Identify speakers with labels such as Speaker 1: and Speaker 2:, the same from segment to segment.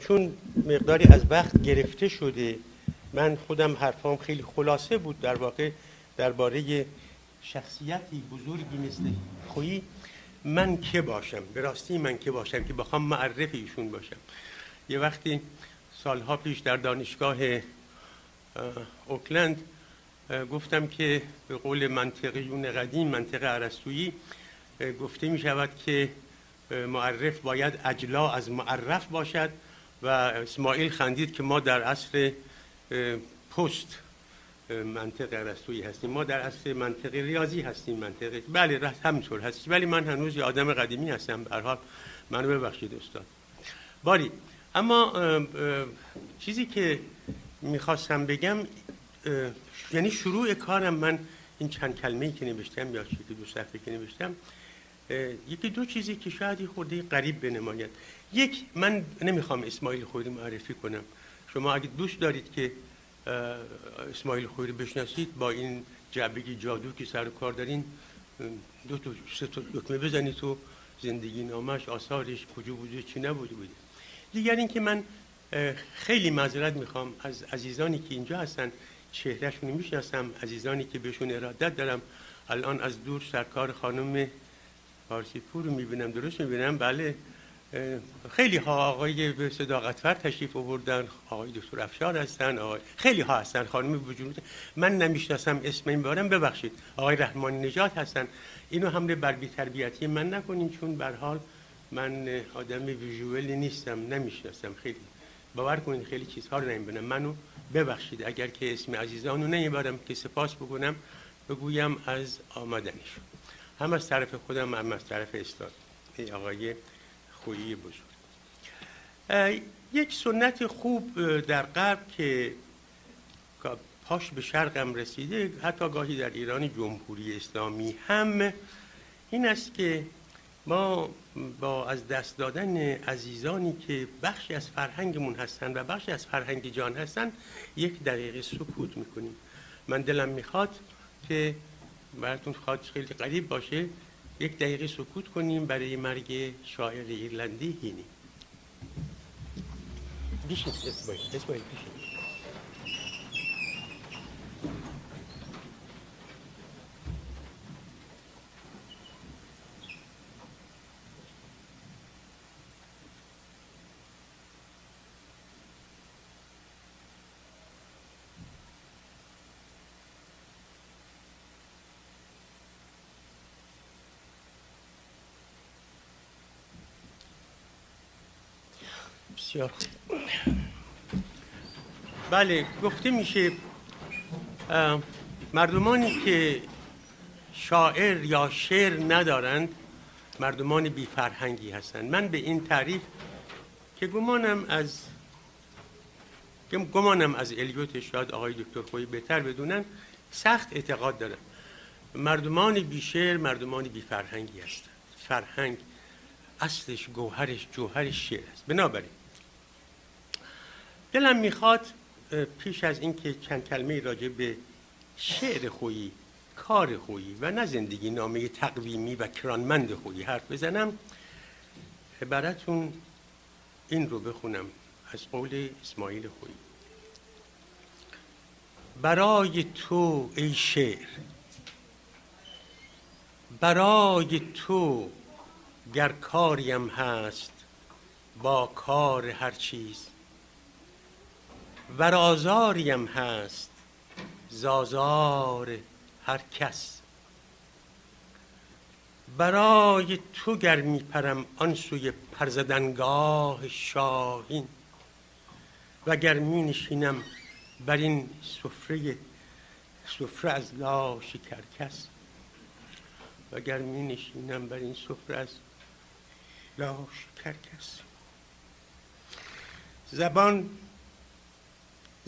Speaker 1: چون مقداری از وقت گرفته شده من خودم حرفام خیلی خلاصه بود در واقع درباره شخصیتی بزرگی مثل خویی. من که باشم؟ به راستی من که باشم که بخوام معرف ایشون باشم؟ یه وقتی سالها پیش در دانشگاه اوکلند گفتم که به قول منطقیون قدیم منطق عرستویی گفته می شود که معرف باید اجلا از معرف باشد و اسماعیل خندید که ما در عصر پست منطق عرستویی هستیم. ما در اصل منطق ریاضی هستیم منطق بله همینطور هست ولی من هنوز یه آدم قدیمی هستم. به حال منو ببخشید استاد. باری اما چیزی که می‌خواستم بگم یعنی شروع کارم من این چند کلمه‌ای که نوشتم یا چیزی دو صفحه که نوشتم یکی دو چیزی که شاید خورده قریب بنماید. یک من نمی‌خوام اسماعیل خودی معرفی کنم. شما اگه دوست دارید که اسماعیل خویی بشناسید با این جعبگی جادو که سر کار دارین دو تا سه تا دکمه بزنید تو زندگی نامش آثارش کجا بوده چی نبوده بوده دیگر اینکه من خیلی معذرت می‌خوام از عزیزانی که اینجا هستن چهرهشون می‌شناسم عزیزانی که بهشون ارادت دارم. الان از دور سرکار خانم فارسی پور رو می‌بینم درست می‌بینم؟ بله. خیلی ها آقای به صداقتفر تشریف آوردن آقای دکتر افشار هستن آقای خیلی ها هستن خانم وجود. من نمی‌شناسم اسم این بارم ببخشید. آقای رحمانی نجات هستن. اینو حمله بر بی تربیتی من نکنین چون بر حال من آدم ویژوئلی نیستم نمی‌شناسم. خیلی باور کنید خیلی چیزها رو نمی‌بینم. منو ببخشید اگر که اسم عزیزان رو نمی‌برم که سپاس بکنم بگویم از آمدنشون. هم از طرف خودم هم از طرف استاد. آقای خویی بزرگ. یک سنت خوب در غرب که پاش به شرقم رسیده حتی گاهی در ایران جمهوری اسلامی هم. این است که ما با از دست دادن عزیزانی که بخشی از فرهنگمون هستن و بخشی از فرهنگ جان هستن یک دقیقه سکوت می‌کنیم. من دلم می‌خواد که براتون خواهد خیلی قریب باشه. یک دقیقه سکوت کنیم برای مرگ شاعر ایرلندی هینی. بیشت اسماعیل اسماعیل بیشت بسیار بله گفته میشه مردمانی که شاعر یا شعر ندارند مردمان بی فرهنگی هستند. من به این تعریف که گمانم از گمانم از الیوت شاید آقای دکتر خویی بهتر بدونن سخت اعتقاد دارم. مردمان بی شعر مردمان بی فرهنگی هستند. فرهنگ اصلش گوهرش جوهرش شعر است. بنابراین دلم می‌خواد پیش از اینکه چند کلمه راجع به شعر خویی کار خویی و نه زندگی نامه تقویمی و کرانمند خویی حرف بزنم براتون این رو بخونم از قول اسماعیل خویی. برای تو ای شعر برای تو گر کاریم هست با کار هر چیز ورازاریم هست زازار هر کس. برای تو گر می پرم آن سوی پرزدنگاه شاهین و گر می نشینم بر این سفره سفره از لاش کرکس. و می نشینم بر این سفره از لاش کرکس. زبان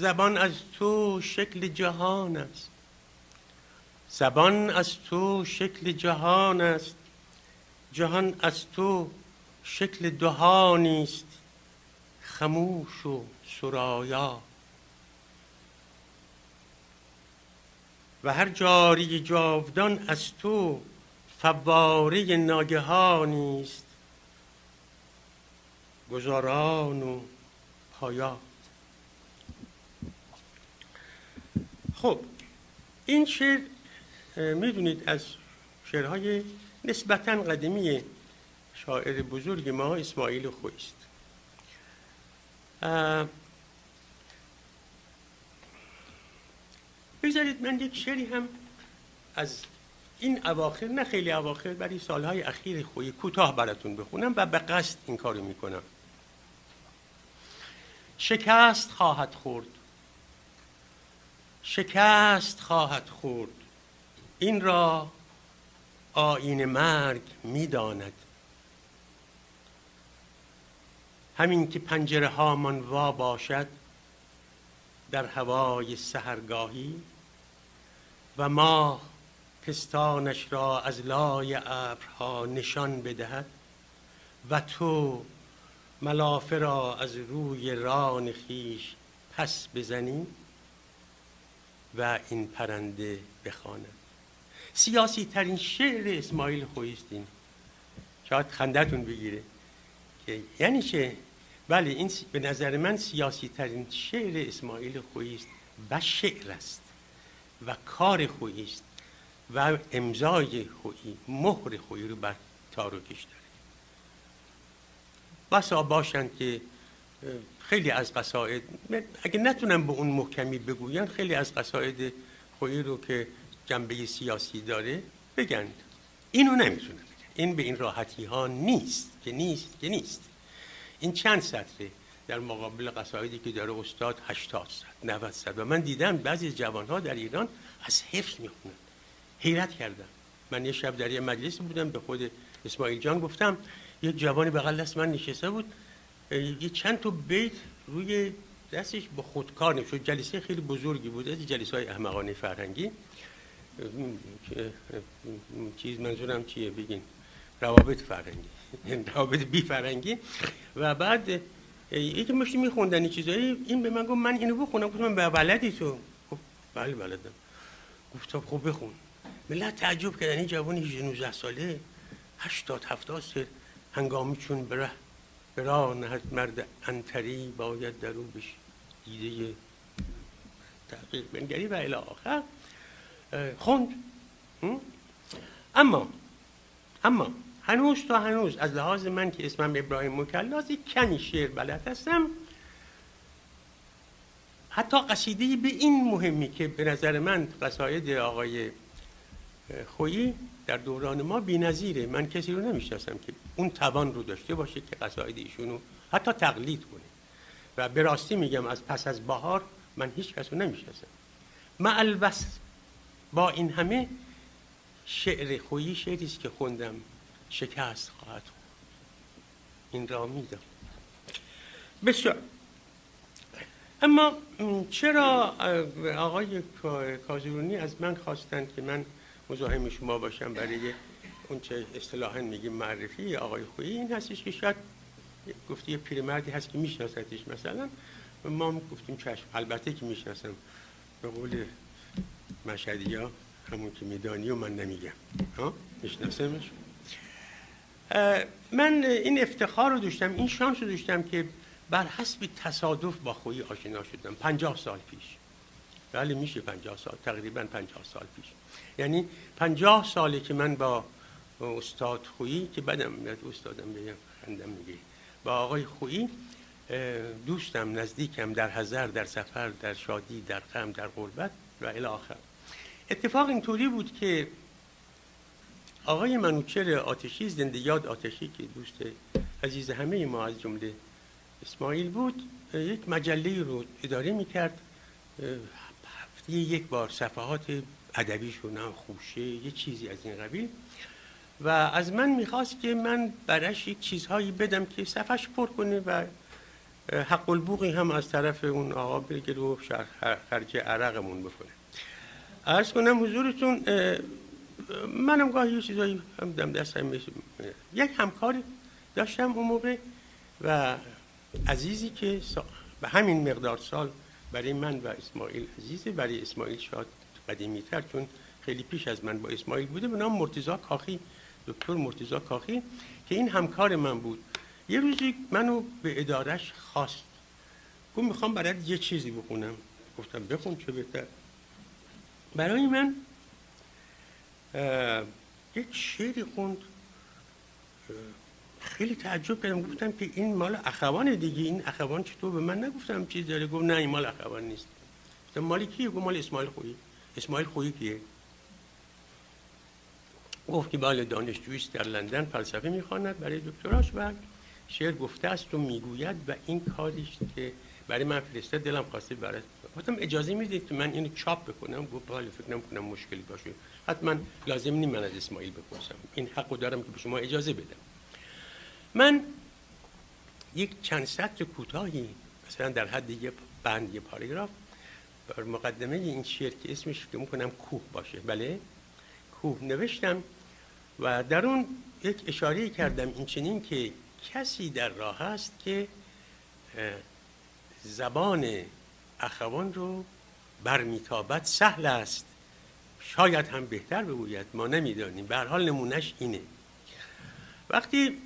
Speaker 1: زبان از تو شکل جهان است. زبان از تو شکل جهان است. جهان از تو شکل دهانی است. خموش و سرایا. و هر جاری جاودان از تو فواره ناگهانی است. گزاران و پایات خب این شعر می‌دونید از شعرهای نسبتا قدیمی شاعر بزرگ ما اسماعیل خویی است. بگذارید من یک شعری هم از این اواخر نه خیلی اواخر برای سالهای اخیر خوی کوتاه براتون بخونم و به قصد این کارو می‌کنم. شکست خواهد خورد. شکست خواهد خورد. این را آین مرگ می‌داند. همین که پنجره هامان وا باشد در هوای سهرگاهی و ما پستانش را از لای ابرها نشان بدهد و تو ملافه را از روی ران خیش پس بزنی و این پرنده بخواند سیاسی ترین شعر اسماعیل خویستین شاید خندتون بگیره که یعنی چه؟ بله این به نظر من سیاسی ترین شعر اسماعیل خویی و شعر است و کار خویی است و امضای خویی مهر خویی رو بر تاروکش داره. بسا باشند که خیلی از قصاید اگه نتونم به اون محکمی بگوین خیلی از قصاید خویی رو که جنبه سیاسی داره بگن. اینو نمی‌تونم بگن. این به این راحتی ها نیست که نیست که نیست. این چند سطره در مقابل قصایدی که داره استاد 80 سطر 90 سطر. و من دیدم بعضی جوان ها در ایران از حفظ می‌خونن. حیرت کردم. من یه شب در یه مجلس بودم به خود اسماعیل جان گفتم یک جوانی بغل دست من نشسته بود. یه چند تا بیت روی دستش با خودکار نشد جلسه خیلی بزرگی بود از جلسه های احمقانه فرهنگی. چیز منظورم چیه؟ بگین. روابط فرهنگی. روابط بی فرهنگی. و بعد یکی مشتی میخوندن این چیزایی این به من گفت من اینو بخونم. گفتم به بلدی تو. گفت بله بلدم گفتم خب بخون. ملت تعجب کردن. این جوانی 19 ساله 80 70 سال هنگامی چون بره برا نهد مرد انتری باید در او بش دیده تحقیق بنگری و الی آخر. خوند. اما اما هنوز تا هنوز از لحاظ من که اسمم ابراهیم مکلاز کنی شعر بلد هستم حتی قصیده به این مهمی که به نظر من قصاید آقای خویی در دوران ما بی‌نظیره. من کسی رو نمی‌شناسم که اون توان رو داشته باشه که قصاید ایشونو حتی تقلید کنه. و به راستی میگم از پس از بهار من هیچ کس رو نمی‌شناسم. البس با این همه شعر خویی شعری است که خوندم. شکست خواهد این را میدم بسیار. اما چرا آقای کازرونی از من خواستند که من مزاحم شما باشم برای اون چه اصطلاحا میگیم معرفی آقای خویی. این هستش که شاید گفتی یه پیرمردی هست که میشناستش مثلا. ما گفتیم چشم. البته که می‌شناسم. به قول مشهدی ها همون که میدانی و من نمیگم. ها؟ میشناسمش؟ من این افتخار رو داشتم این شانس رو داشتم که بر حسب تصادف با خویی آشنا شدم. پنجاه سال پیش. بله میشه پنجاه سال. تقریبا پنجاه سال پیش. یعنی پنجاه ساله که من با استاد خویی که بدم میاد استادم بگم خندم میگه. با آقای خویی دوستم نزدیکم در هزار در سفر در شادی در غم در غربت و الی آخر اتفاق اینطوری بود که آقای منوچر آتشی زنده یاد آتشی که دوست عزیز همه ما از جمله اسماعیل بود یک مجله رو اداره می‌کرد. هفته یک بار صفحات ادبی شونم خوشه یه چیزی از این قبیل. و از من می‌خواست که من برش یک چیزهایی بدم که صفحش پر کنه و حق البوقی هم از طرف اون آقا بگیر و خرج عرقمون بکنه. ارز کنم حضورتون منم گاهی یه چیزایی هم دم دستم میشه یک همکاری داشتم اون موقع و عزیزی که به همین مقدار سال برای من و اسماعیل عزیزه برای اسماعیل شاد قدیمی تر چون خیلی پیش از من با اسماعیل بوده به نام مرتزا کاخی دکتر مرتزا کاخی که این همکار من بود. یه روزی منو به ادارش خواست. گفت می‌خوام برات یه چیزی بخونم. گفتم بخون چه بهتر. برای من یک شعری خوند. خیلی تعجب کردم. گفتم که این مال اخوان دیگه. این اخوان چطور به من نگفتم چیز داره. گفت نه این مال اخوان نیست. گفتم مالی کیه؟ گفت مال اسماعیل خویی. اسماعیل خویی کیه؟ گفت که بله دانشجویی در لندن فلسفه می‌خواند برای دکتراش و شعر گفته است و می‌گوید و این کاریش که برای من فرسته دلم خواسته برای گفتم اجازه می‌دید که من اینو چاپ بکنم؟ گفت بله فکر نمی‌کنم مشکلی باشه. حتما لازم نیم من از اسماعیل بپرسم. این حقو دارم که به شما اجازه بدم. من یک چند سطر کوتاهی مثلا در حد یه بند یه پاراگراف بر مقدمه این شعر که اسمش که می‌کنم کوه باشه. بله. کوه نوشتم و در اون یک اشاره کردم این چنین که کسی در راه است که زبان اخوان رو برمیتابد. سهل است. شاید هم بهتر بگوید. ما نمی‌دانیم. به حال نمونهش اینه. وقتی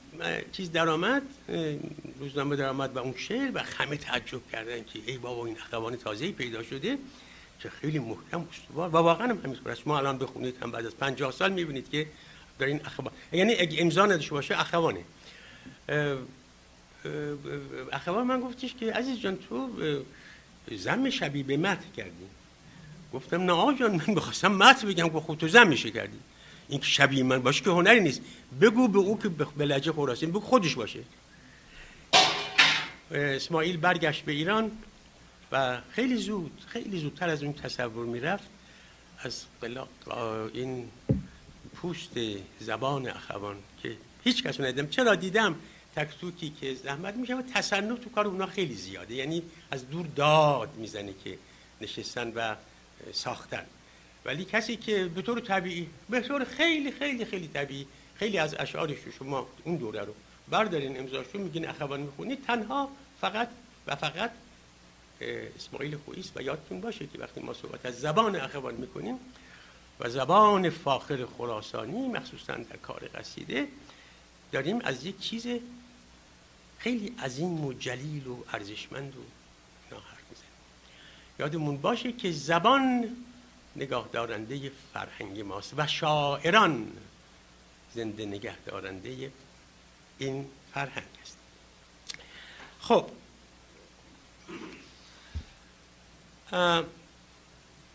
Speaker 1: چیز درآمد روزنامه درآمد و اون شعر و همه تعجب کردن که ای بابا این اخوان تازه پیدا شده که خیلی محکم استوار. و واقعا هم همینطور است. ما الان بخونید هم بعد از 50 سال می‌بینید که در این اخوان یعنی اگه امضا نداشته باشه اخوانه. اخوان من گفتش که عزیز جان تو زم شبیه به مت کردی. گفتم نه آجان من بخواستم مت بگم که خود تو زم میشه کردی. این که شبیه من باشه که هنری نیست. بگو به او که به لجه خراسان بگو خودش باشه. اسماعیل برگشت به ایران و خیلی زود خیلی زودتر از اون تصور می‌رفت. از این پوست زبان اخوان که هیچ کس ندیدم. چرا دیدم؟ تکتوکی که زحمت میشه و تصنف تو کار اونا خیلی زیاده. یعنی از دور داد می‌زنه که نشستن و ساختن. ولی کسی که به طور طبیعی به طور خیلی خیلی خیلی طبیعی خیلی از اشعارش شما اون دوره رو بردارین امضاشو میگین اخوان می‌خونید تنها فقط و فقط اسماعیل خویست و یادتون باشه که وقتی ما صحبت از زبان اخوان می‌کنیم و زبان فاخر خراسانی مخصوصا در کار قصیده داریم از یک چیز خیلی عظیم و جلیل و ارزشمند و حرف می‌زنیم. یادمون باشه که زبان نگاه دارنده فرهنگ ماست و شاعران زنده نگه دارنده این فرهنگ است. خب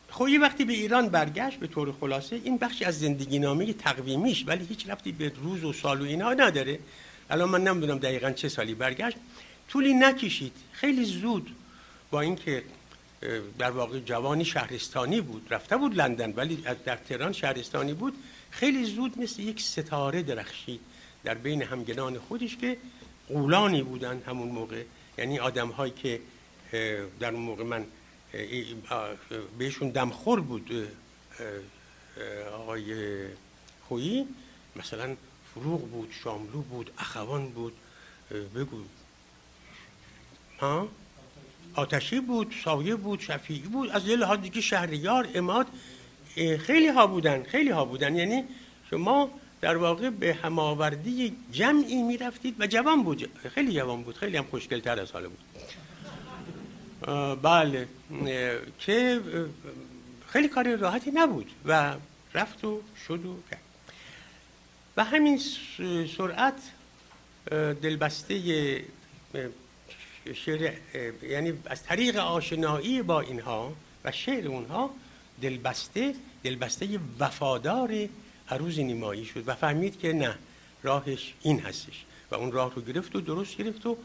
Speaker 1: خویی وقتی به ایران برگشت به طور خلاصه این بخشی از زندگی نامه تقویمیش ولی هیچ رفتی به روز و سال و اینا نداره. الان من نمی‌دونم دقیقا چه سالی برگشت. طولی نکشید. خیلی زود با اینکه در واقع جوانی شهرستانی بود. رفته بود لندن ولی در تهران شهرستانی بود. خیلی زود مثل یک ستاره درخشید در بین همگنان خودش که قولانی بودن همون موقع. یعنی آدم هایی که در اون موقع من بهشون دمخور بود آقای خویی مثلا فروغ بود شاملو بود اخوان بود. بگو. ها؟ آتشی بود سایه بود شفیعی بود. از یه لحاظ دیگه شهریار اماد خیلی ها بودن خیلی ها بودن. یعنی شما در واقع به هماوردی جمعی می رفتید و جوان بود. خیلی جوان بود خیلی هم خوشگلتر از حال بود. بله که خیلی کار راحتی نبود و رفت و شد و کرد و همین سرعت دلبسته شعر یعنی از طریق آشنایی با اینها و شعر اونها دلبسته دلبسته وفادار عروض نیمایی شد و فهمید که نه راهش این هستش و اون راه رو گرفت و درست گرفت و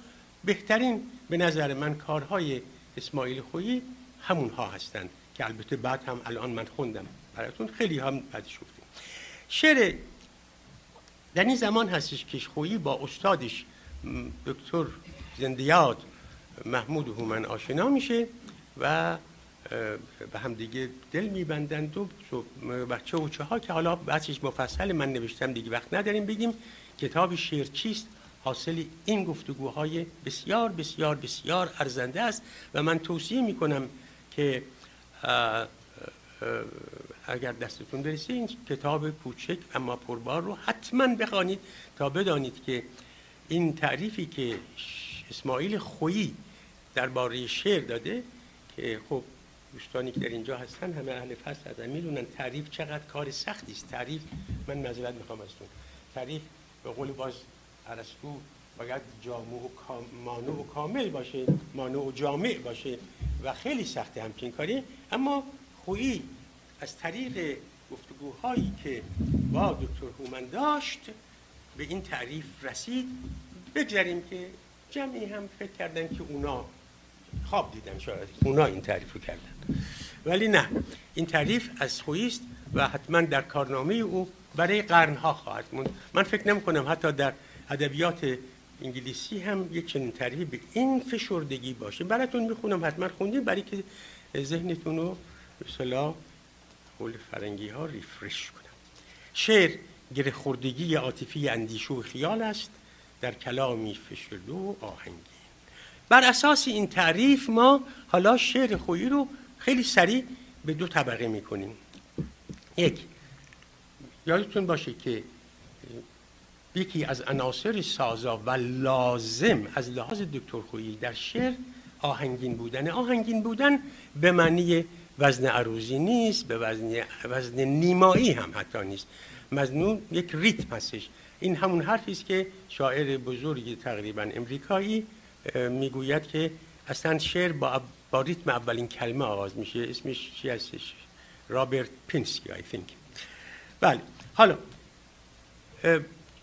Speaker 1: بهترین به نظر من کارهای اسماعیل خویی همونها هستند که البته بعد هم الان من خوندم براتون خیلی هم بعدش گفتیم. شعر در این زمان هستش که خویی با استادش دکتر زندیاد محمود هومن آشنا میشه و به هم دیگه دل میبندند و بچه و ها که حالا بحثش مفصل من نوشتم دیگه وقت نداریم بگیم کتاب شعر چیست؟ حاصل این گفتگوهای بسیار بسیار بسیار ارزنده است و من توصیه می‌کنم که اگر دستتون برسه این کتاب کوچک اما پربار رو حتما بخوانید تا بدانید که این تعریفی که اسماعیل خویی درباره شعر داده که خب دوستانی که در اینجا هستن همه اهل فصل از می‌دونن تعریف چقدر کار سختی است. تعریف من معذرت می‌خوام ازتون تعریف به قول باز ارسطو باید جامع و مانع و کامل باشه مانع و جامع باشه و خیلی سخته همچین کاری. اما خویی از طریق گفتگوهایی که با دکتر هومن داشت به این تعریف رسید. بگذاریم که جمعی هم فکر کردن که اونا خواب دیدن شاید اونا این تعریف رو کردن. ولی نه این تعریف از خویی و حتما در کارنامه او برای قرنها خواهد موند. من فکر نمی کنم حتی در ادبیات انگلیسی هم یک چنین تعریفی به این فشردگی باشه. براتون می‌خونم حتما خوندید برای که ذهنتون رو به قول فرنگی ها ریفرش کنم. شعر گره خوردگی عاطفی اندیشه و خیال است. در کلامی فشرده و آهنگی. بر اساس این تعریف ما حالا شعر خویی رو خیلی سریع به دو طبقه می‌کنیم. یک یادتون باشه که یکی از عناصر سازا و لازم از لحاظ دکتر خویی در شعر آهنگین بودن. آهنگین بودن به معنی وزن عروضی نیست به وزن, وزن نیمایی هم حتی نیست. مزنون یک ریتم هستش. این همون حرفی است که شاعر بزرگی تقریبا امریکایی می‌گوید که اصلا شعر با, با ریتم اولین کلمه آغاز میشه اسمش چی هستش؟ رابرت پینسکی I think. بله حالا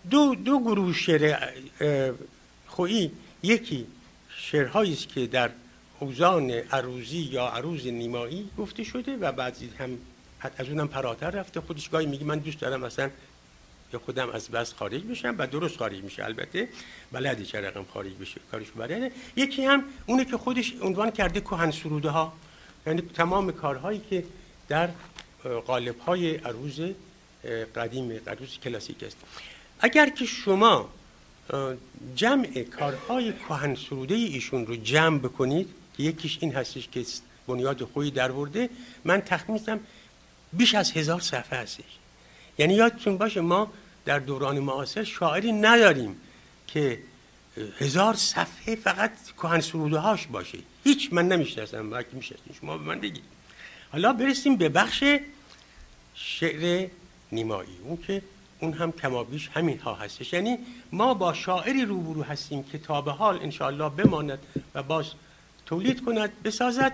Speaker 1: دو, دو گروه شعر خویی یکی شعرهایی است که در اوزان عروزی یا عروض نیمایی گفته شده و بعضی هم از اونم پراتر رفته. خودش گاهی میگه من دوست دارم مثلا یا خودم از بس خارج بشم و درست خارج میشه. البته بلدی چه رقم خارج بشه کارش بلده یکی هم اونه که خودش عنوان کرده کهن سروده ها یعنی تمام کارهایی که در قالب های عروض قدیم عروض کلاسیک است. اگر که شما جمع کارهای کهن سروده ایشون رو جمع بکنید یکیش این هستش که بنیاد خویی درورده من تخمینم بیش از هزار صفحه هستش. یعنی یادتون باشه ما در دوران معاصر شاعری نداریم که هزار صفحه فقط کهن سروده هاش باشه. هیچ من نمی‌شناسم وقتی می‌شناسیم شما به من بگید. حالا برسیم به بخش شعر نیمایی. اون که اون هم کمابیش همین ها هستش. یعنی ما با شاعری روبرو هستیم که تا به حال انشاءالله بماند و باز تولید کند بسازد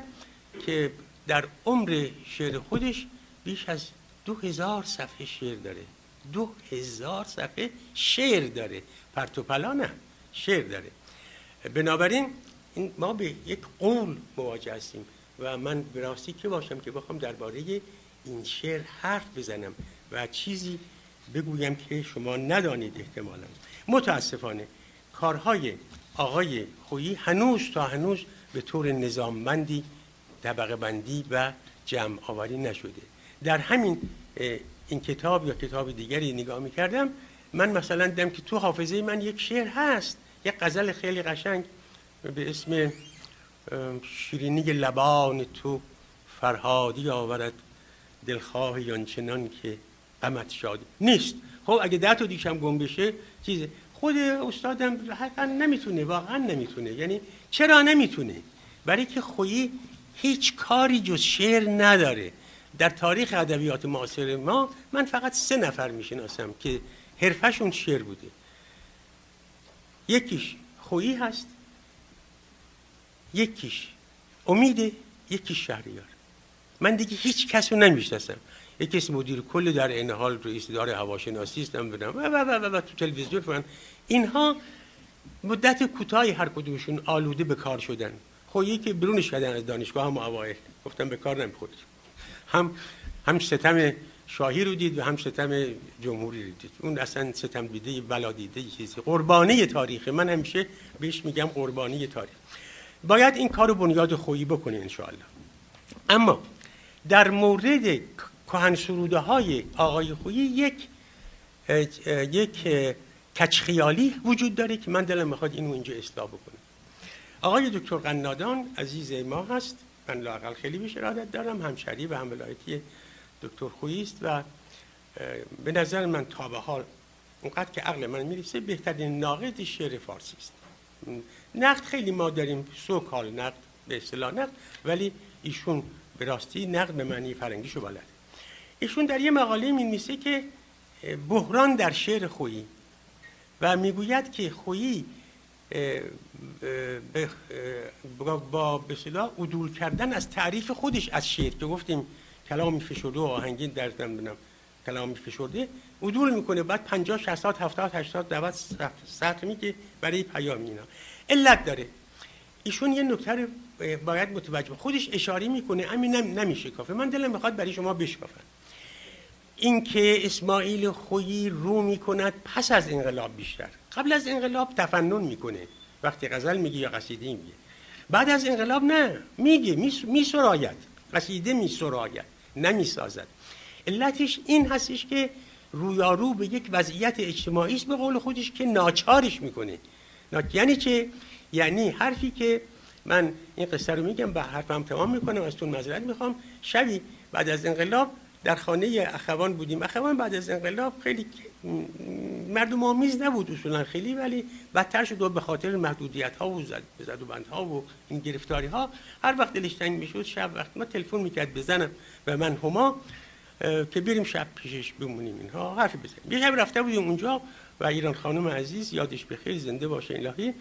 Speaker 1: که در عمر شعر خودش بیش از دو هزار صفحه شعر داره. دو هزار صفحه شعر داره. پرتوپلا نه شعر داره. بنابراین ما به یک قول مواجه هستیم و من به راستی که باشم که بخوام درباره این شعر حرف بزنم و چیزی بگویم که شما ندانید احتمالا. متاسفانه کارهای آقای خویی هنوز تا هنوز به طور نظاممندی طبقه بندی و جمع آوری نشده. در همین این کتاب یا کتاب دیگری نگاه می کردم من مثلا دیدم که تو حافظه من یک شعر هست یک غزل خیلی قشنگ به اسم شیرینی لبان تو فرهادی آورد دلخواه یانچنان که غمت شاد نیست. خب اگه ده تا دیشم گم بشه چیزه خود استادم حقا نمی‌تونه واقعا نمی‌تونه. یعنی چرا نمی‌تونه؟ برای که خویی هیچ کاری جز شعر نداره. در تاریخ ادبیات معاصر ما من فقط سه نفر می‌شناسم که حرفشون شعر بوده. یکیش خویی هست یکیش امیده یکیش شهریار. من دیگه هیچ کس رو نمی‌شناسم. یکی مدیر کل در این حال رئیس اداره هواشناسی است و و و و, تو تلویزیون فلان. اینها مدت کوتاهی هر کدومشون آلوده به کار شدن. خویی که برونش کردن از دانشگاه هم اوایل. گفتم به کار نمی‌خورد هم هم ستم شاهی رو دید و هم ستم جمهوری رو دید. اون اصلا ستم دیده بلا دیده چیزی. قربانی تاریخ من همیشه بهش میگم قربانی تاریخ. باید این کار رو بنیاد خویی بکنه انشاءالله. اما در مورد کهن سروده های آقای خویی یک یک کچخیالی وجود داره که من دلم می‌خواد اینو اینجا اصلاح بکنم. آقای دکتر قنادان عزیز ما هست. من لاقل خیلی بهش ارادت دارم. همشری و هم ولایتی دکتر خویی است و به نظر من تا به حال اونقدر که عقل من می‌رسه بهترین ناقد شعر فارسی است. نقد خیلی ما داریم سو کال نقد به اصطلاح نقد ولی ایشون به راستی نقد به معنی فرنگیشو بلده. ایشون در یه مقاله می که بحران در شعر خویی و می‌گوید که خویی با به عدول کردن از تعریف خودش از شعر که گفتیم کلامی فشرده و آهنگین در نمی‌دونم کلامی فشرده عدول می‌کنه. بعد 50 60 70 80 90 سطر میگه برای پیام اینا. علت داره. ایشون یه نکته باید متوجه خودش اشاره می‌کنه. همین نمیشه کافه من دلم می‌خواد برای شما بشکافم. اینکه اسماعیل خویی رو می‌کند پس از انقلاب بیشتر. قبل از انقلاب تفنن می‌کنه. وقتی غزل میگه یا قصیده میگه. بعد از انقلاب نه میگه میسراید. قصیده میسراید نمی‌سازد علتش این هستش که رویارو به یک وضعیت اجتماعی است به قول خودش که ناچارش می‌کنه. یعنی چه؟ یعنی حرفی که من این قصه رو میگم به حرفم تمام می‌کنم از تون معذرت می‌خوام. شبی بعد از انقلاب در خانه اخوان بودیم. اخوان بعد از انقلاب خیلی مردم آمیز نبود اصولا خیلی ولی بدتر شد و به خاطر محدودیت ها و زد, زد و بند ها و این گرفتاری ها هر وقت دلش تنگ می‌شد شب وقت ما تلفن می‌کرد بزنم و من هما که بریم شب پیشش بمونیم اینها حرف بزنیم. یه شب رفته بودیم اونجا و ایران خانم عزیز یادش بخیر زنده باشه الهی.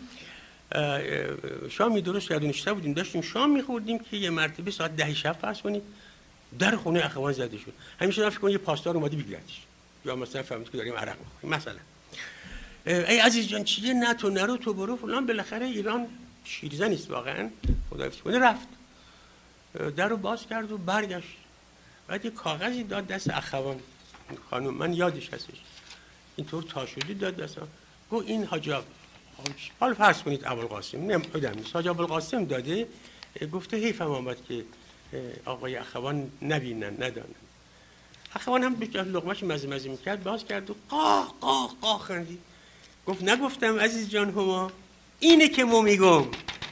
Speaker 1: شامی درست یادونشته بودیم. داشتیم شام میخوردیم که یه مرتبه ساعت ده شب فرض کنید. در خونه اخوان زده شد. همیشه فکر کنم یه پاسدار اومده بگیرتش یا مثلا فهمید که داریم عرق می‌خوریم. مثلا. ای عزیز جان چیه؟ نه تو نرو تو برو فلان. بالاخره ایران شیرزه نیست واقعا. خدا کنه رفت. در رو باز کرد و برگشت. بعد یه کاغذی داد دست اخوان خانم. من یادش هستش. اینطور تا داد دست. گو این حجاب حال فرض کنید ابوالقاسم. نمی‌دونم. نیست حاج ابوالقاسم داده. گفته حیفم آمد که آقای اخوان نبینن ندانن. اخوان هم لغمش مزه مزه می‌کرد باز کرد و قاه قاه قاه خندید. گفت نگفتم عزیز جان هما اینه که ما میگم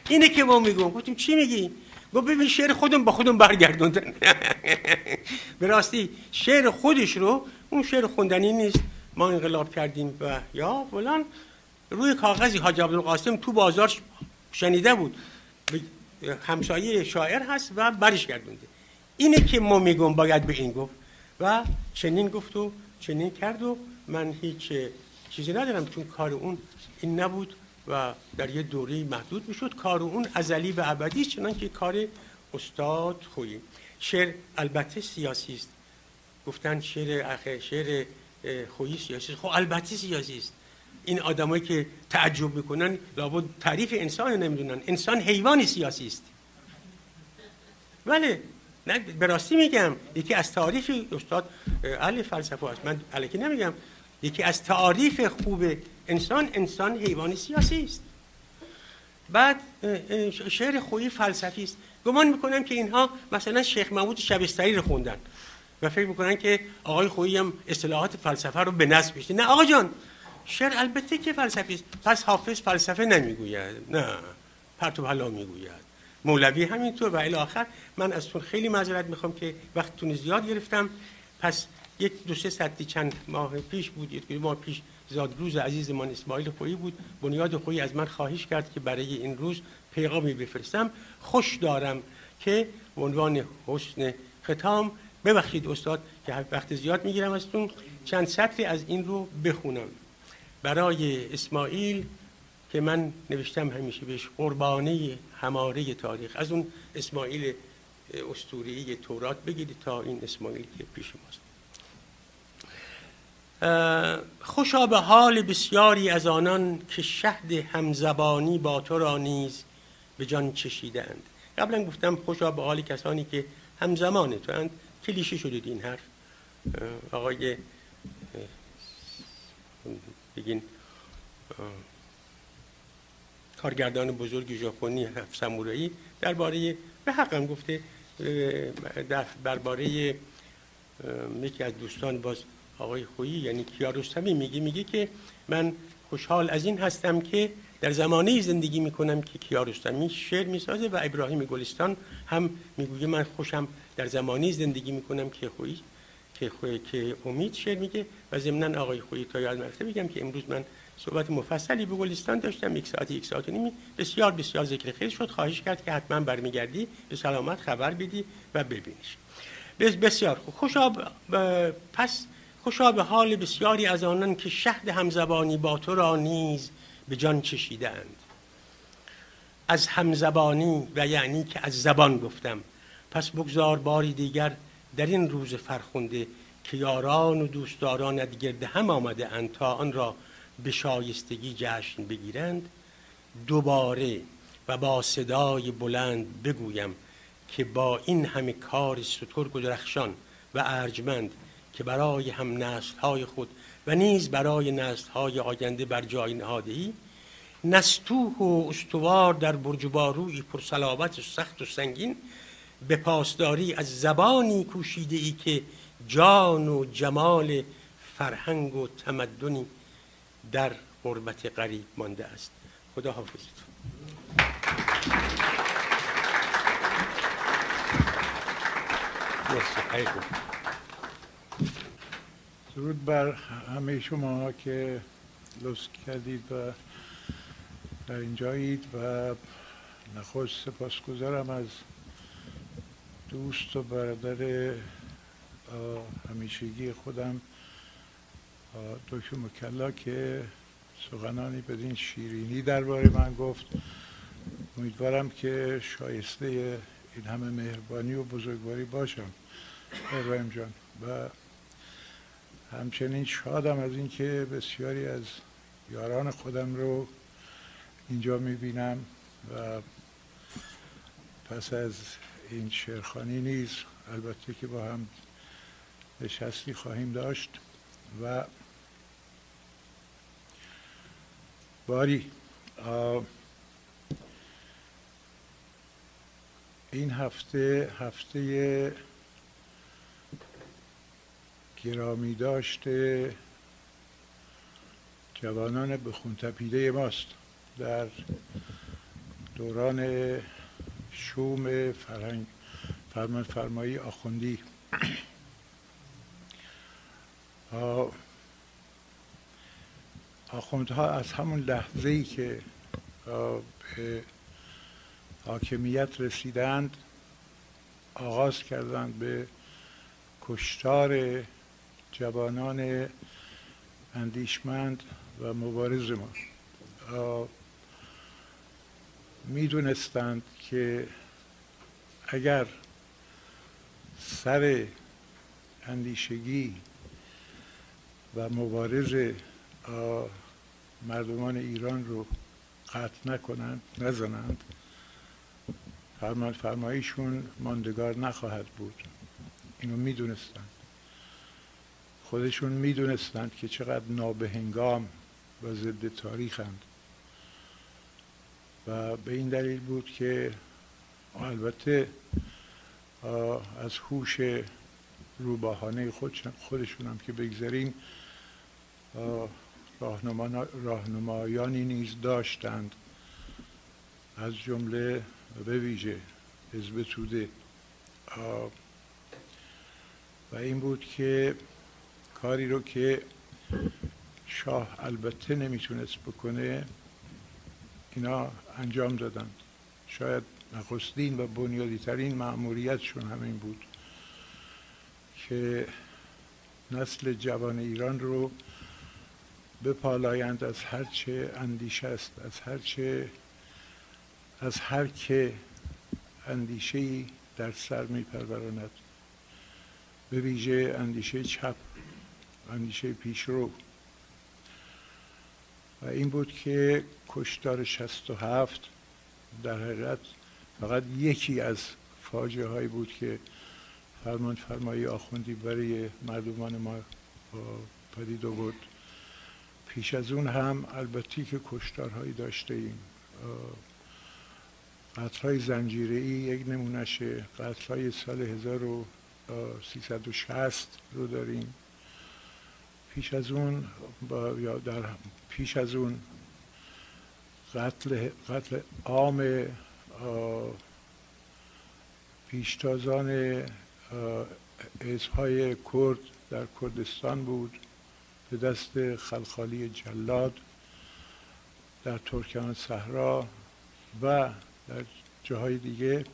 Speaker 1: اینه که ما میگم. گفتیم چی میگی؟ گفت ببین شعر خودم با خودم برگردوندن. به راستی شعر خودش رو اون شعر خوندنی نیست. ما انقلاب کردیم و یا فلان. روی کاغذی حاج عبدالقاسم تو بازار شنیده بود. همسایه شاعر هست و برش گردونده. اینه که ما میگم باید به این گفت و چنین گفت و چنین کرد و من هیچ چیزی ندارم چون کار اون این نبود و در یه دوره محدود می‌شد. کار اون ازلی و ابدی چنان که کار استاد خویی. شعر البته سیاسی است. گفتن شعر اخه شعر خویی سیاسی است. خب البته سیاسی است. این آدمایی که تعجب می‌کنن لابد تعریف انسان نمی‌دونن. انسان حیوانی سیاسی است. بله نه به راستی میگم یکی از تعریف استاد اهل فلسفه است. من الکی نمیگم. یکی از تعریف خوب انسان انسان حیوانی سیاسی است. بعد شعر خویی فلسفی است. گمان می‌کنم که اینها مثلا شیخ محمود شبستری رو خوندن و فکر می‌کنن که آقای خویی هم اصطلاحات فلسفه رو به نصب نه آقا جان شعر البته که فلسفی است. پس حافظ فلسفه نمی‌گوید. نه. پرتو حلا می‌گوید. مولوی همینطور. و الی آخر. من از تو خیلی معذرت می‌خوام که وقتتون زیاد گرفتم. پس یک دو سه ساعتی چند ماه پیش بود یک ماه پیش زادروز عزیزمان اسماعیل خویی بود. بنیاد خویی از من خواهش کرد که برای این روز پیغامی بفرستم. خوش دارم که عنوان حسن ختام ببخشید استاد که وقت زیاد می‌گیرم ازتون چند سطری از این رو بخونم. برای اسماعیل که من نوشتم همیشه بهش قربانی هماره تاریخ. از اون اسماعیل استوری تورات بگیرید تا این اسماعیل که پیش ماست. خوشا به حال بسیاری از آنان که شهد همزبانی با تو را نیز به جان چشیدند قبلا گفتم خوشا به حال کسانی که همزمان تو اند. کلیشه شدید این حرف. آقای بگین کارگردان بزرگ ژاپنی سامورایی درباره به حقم گفته درباره یکی از دوستان باز آقای خویی یعنی کیارستمی میگه میگه که من خوشحال از این هستم که در زمانه زندگی می‌کنم که کیارستمی شعر می‌سازه و ابراهیم گلستان هم می‌گویه من خوشم در زمانی زندگی می‌کنم که خویی. که که امید شعر میگه و ضمن آقای خویی تا یاد مرته میگم که امروز من صحبت مفصلی به گلستان داشتم یک ساعت یک ساعت و نیمی بسیار بسیار ذکر خیر شد. خواهش کرد که حتما برمیگردی به سلامت خبر بدی و ببینیش. بسیار خوب. خوشا پس خوشا به حال بسیاری از آنان که شهد همزبانی با تو را نیز به جان چشیدند. از همزبانی و یعنی که از زبان گفتم. پس بگذار باری دیگر در این روز فرخنده که یاران و دوستدارانت گرد هم آمده اند تا آن را به شایستگی جشن بگیرند دوباره و با صدای بلند بگویم که با این همه کار سترگ و درخشان و ارجمند که برای هم نسل های خود و نیز برای نسل های آینده بر جای نهادهی نستوه و استوار در برج باروی پرسلابت سخت و سنگین به پاسداری از زبانی کوشیده ای که جان و جمال فرهنگ و تمدنی در غربت غریب مانده است. خدا حافظتون
Speaker 2: درود بر همه شما که لطف کردید و در اینجایید و نخست سپاسگزارم از دوست و برادر همیشگی خودم دکتر مکلا که سخنانی بدین شیرینی درباره من گفت. امیدوارم که شایسته این همه مهربانی و بزرگواری باشم. ابراهیم جان. و همچنین شادم از اینکه بسیاری از یاران خودم رو اینجا می‌بینم و پس از این شعرخانی نیز البته که با هم نشستی خواهیم داشت و باری این هفته هفته گرامی داشته جوانان به خونتپیده ماست در دوران شوم فرهنگ. فرمان فرمایی آخوندی. آخوندها از همون لحظه ای که به حاکمیت رسیدند آغاز کردند به کشتار جوانان اندیشمند و مبارز ما. می‌دونستند که اگر سر اندیشگی و مبارز مردمان ایران رو قطع نکنند نزنند فرمان فرماییشون ماندگار نخواهد بود. اینو می‌دونستند. خودشون می‌دونستند که چقدر نابهنگام و ضد تاریخند. و به این دلیل بود که البته از هوش روباهانه خودشون هم که بگذاریم راهنمایانی نیز داشتند. از جمله به ویژه حزب توده. و این بود که کاری رو که شاه البته نمی‌تونست بکنه اینا انجام دادند شاید نخستین و بنیادی ترین معمولیتشون همین بود که نسل جوان ایران رو بپالایند از هرچه اندیشه است از هرچه از هر که اندیشه در سر میپروراند. به ویژه اندیشه چپ اندیشه پیشرو. و این بود که کشتار 67 در حقیقت فقط یکی از فاجعه هایی بود که فرمان فرمایی آخوندی برای مردمان ما پدید بود پیش از اون هم البته که کشتارهایی داشته ایم. قطرهای زنجیره ای یک نمونشه قطرهای سال 1360 رو داریم. پیش از اون با یا در پیش از اون قتل قتل عام پیشتازان حزبهای کرد در کردستان بود به دست خلخالی جلاد در ترکان صحرا و در جاهای دیگه.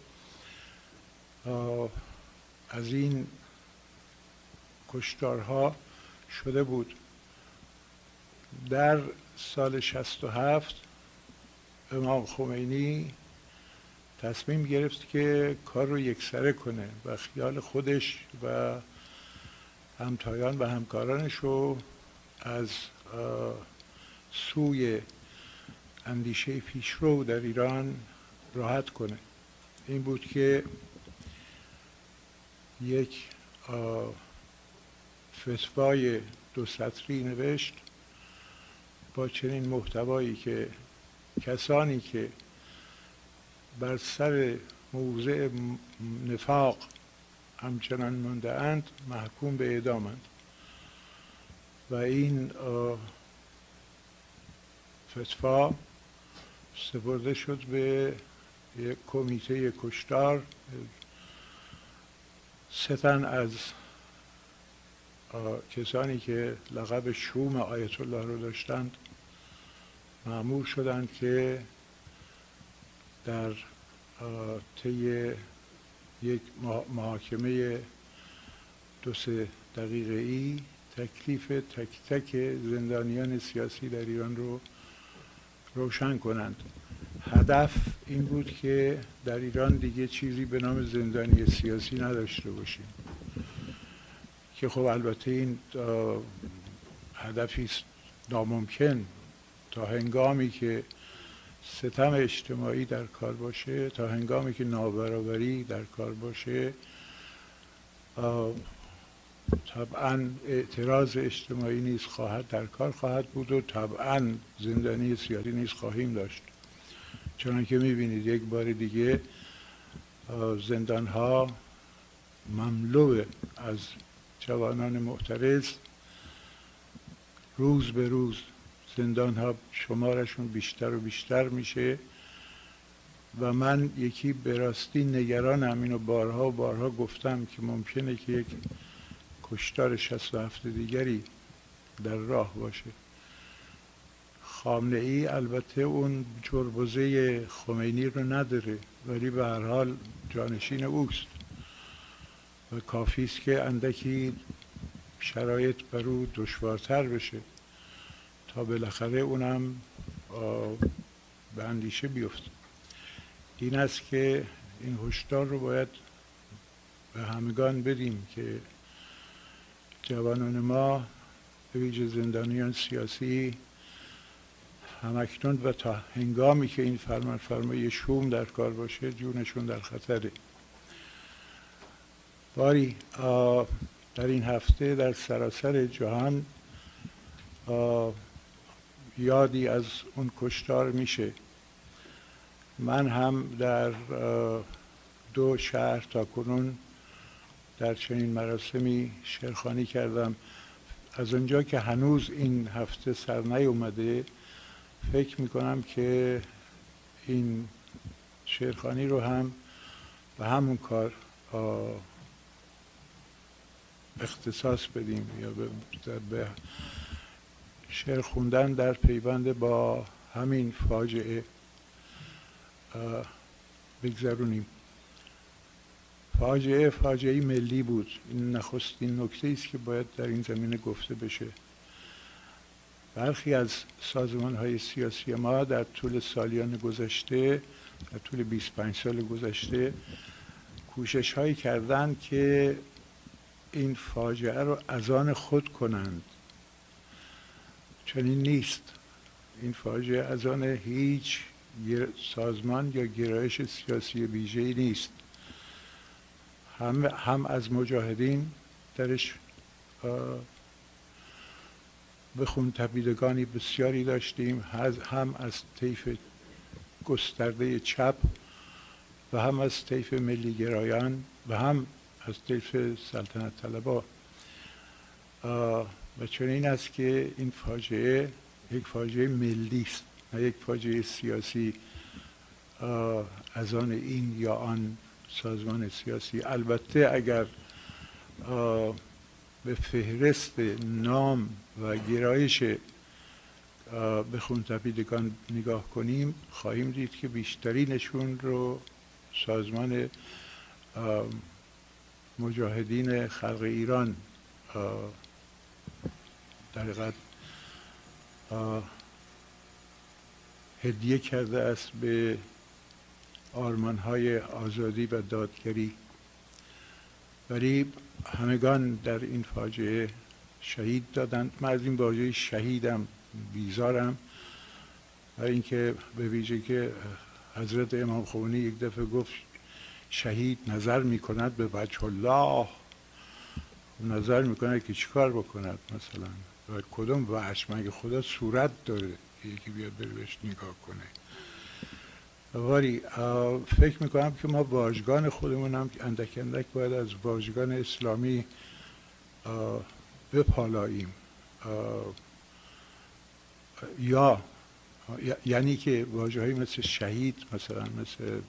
Speaker 2: از این کشتارها شده بود. در سال 67 امام خمینی تصمیم گرفت که کار رو یکسره کنه و خیال خودش و همتایان و همکارانش رو از سوی اندیشه پیشرو در ایران راحت کنه. این بود که یک فتوای دو سطری نوشت با چنین محتوایی که کسانی که بر سر موضع نفاق همچنان مونده اند محکوم به اعدامند و این فتوا سپرده شد به یک کمیته کشتار. ستن از کسانی که لقب شوم آیت الله رو داشتند معمول شدند که در طی یک محاکمه دو سه دقیقه ای تکلیف تک تک زندانیان سیاسی در ایران رو روشن کنند. هدف این بود که در ایران دیگه چیزی به نام زندانی سیاسی نداشته باشیم. که خب البته این هدفی است ناممکن تا هنگامی که ستم اجتماعی در کار باشه تا هنگامی که نابرابری در کار باشه طبعا اعتراض اجتماعی نیز خواهد در کار خواهد بود و طبعا زندانی سیاسی نیز خواهیم داشت. چون که می‌بینید یک بار دیگه زندان ها مملو از جوانان معترض روز به روز زندان ها شمارشون بیشتر و بیشتر میشه و من یکی به راستی نگرانم اینو بارها و بارها گفتم که ممکنه که یک کشتار 67 دیگری در راه باشه. خامنه ای البته اون جربزه خمینی رو نداره ولی به هر حال جانشین اوست. و کافی است که اندکی شرایط بر او دشوارتر بشه تا بالاخره اونم به اندیشه بیفته. این است که این هشدار رو باید به همگان بدیم که جوانان ما به ویژه زندانیان سیاسی همکنون و تا هنگامی که این فرمان فرمای شوم در کار باشه جونشون در خطره. باری در این هفته در سراسر جهان یادی از اون کشتار میشه. من هم در دو شهر تا کنون در چنین مراسمی شرخانی کردم. از اونجا که هنوز این هفته سر نیومده فکر می‌کنم که این شعرخانی رو هم به همون کار اختصاص بدیم یا به شعر خوندن در پیوند با همین فاجعه بگذرونیم. فاجعه فاجعه ملی بود. این نخستین نکته است که باید در این زمینه گفته بشه. برخی از سازمان های سیاسی ما در طول سالیان گذشته در طول 25 سال گذشته کوشش هایی کردند که این فاجعه رو از آن خود کنند. چنین نیست. این فاجعه از آن هیچ سازمان یا گرایش سیاسی ویژه نیست. هم, هم از مجاهدین درش به خون تبیدگانی بسیاری داشتیم. هم از طیف گسترده چپ و هم از طیف ملی گرایان و هم از طیف سلطنت طلبا. و چون این است که این فاجعه یک فاجعه ملی است نه یک فاجعه سیاسی از آن این یا آن سازمان سیاسی. البته اگر به فهرست نام و گرایش به خونتپیدگان نگاه کنیم خواهیم دید که بیشترینشون رو سازمان مجاهدین خلق ایران در هدیه کرده است به آرمان های آزادی و دادگری. ولی همگان در این فاجعه شهید دادند. من از این واژه شهیدم بیزارم و اینکه به ویژه که حضرت امام خمینی یک دفعه گفت شهید نظر می‌کند به وجه الله. نظر می‌کنه که چیکار بکند مثلا؟ و کدوم وحش مگه خدا صورت داره یکی بیاد بره بهش نگاه کنه. ولی فکر می‌کنم که ما واژگان خودمون هم اندک اندک باید از واژگان اسلامی بپالاییم. یا یعنی که واجه مثل شهید مثلا مثل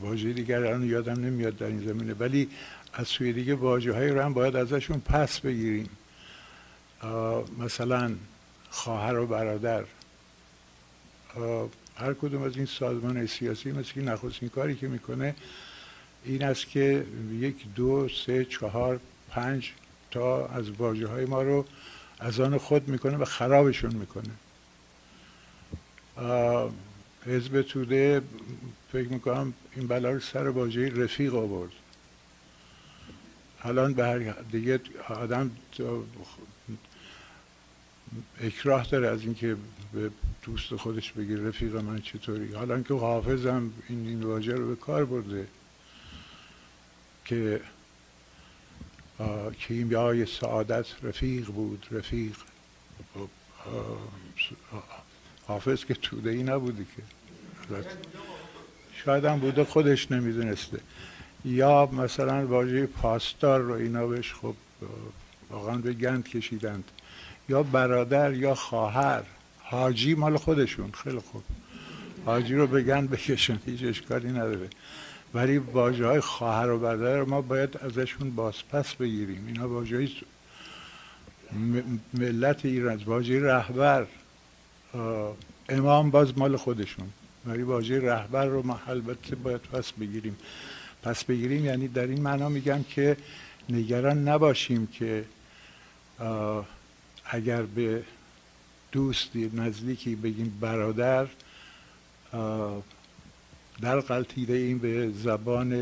Speaker 2: واژه دیگر الان یادم نمیاد در این زمینه. ولی از سوی دیگه واجه هایی رو هم باید ازشون پس بگیریم. مثلا خواهر و برادر. هر کدوم از این سازمان سیاسی مثل که نخستین کاری که می‌کنه این است که یک دو سه چهار پنج تا از واجه های ما رو از آن خود می‌کنه و خرابشون می‌کنه. حزب توده فکر می‌کنم این بلا رو سر واژه رفیق آورد. الان به هر دیگه آدم اکراه داره از اینکه به دوست خودش بگیر رفیق من چطوری. حالا که حافظم این این واژه رو به کار برده که کیمیای سعادت رفیق بود رفیق حافظ که توده ای نبوده که شاید هم بوده خودش نمی‌دونسته. یا مثلا واژه پاسدار رو اینا بهش خب واقعا به گند کشیدند. یا برادر یا خواهر. حاجی مال خودشون. خیلی خوب. حاجی رو به گند بکشن هیچ اشکالی نداره. ولی واجه های خواهر و برادر ما باید ازشون بازپس بگیریم. اینا های ملت ایران واژه رهبر. امام باز مال خودشون. ولی واژه رهبر رو ما البته باید پس بگیریم. پس بگیریم یعنی در این معنا میگم که نگران نباشیم که اگر به دوستی نزدیکی بگیم برادر در قلتیده این به زبان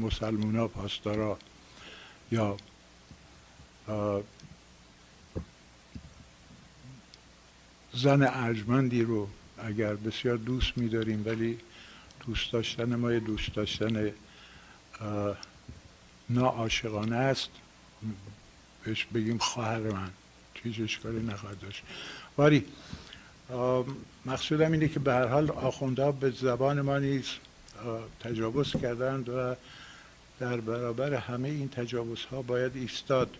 Speaker 2: مسلمونا پاسدارا یا زن ارجمندی رو اگر بسیار دوست میداریم ولی دوست داشتن ما یه دوست داشتن ناعاشقانه است. بهش بگیم خواهر من. هیچ اشکالی نخواهد داشت. ولی مقصودم اینه که به هر حال آخونده به زبان ما نیز تجاوز کردند و در برابر همه این تجاوز ها باید ایستاد.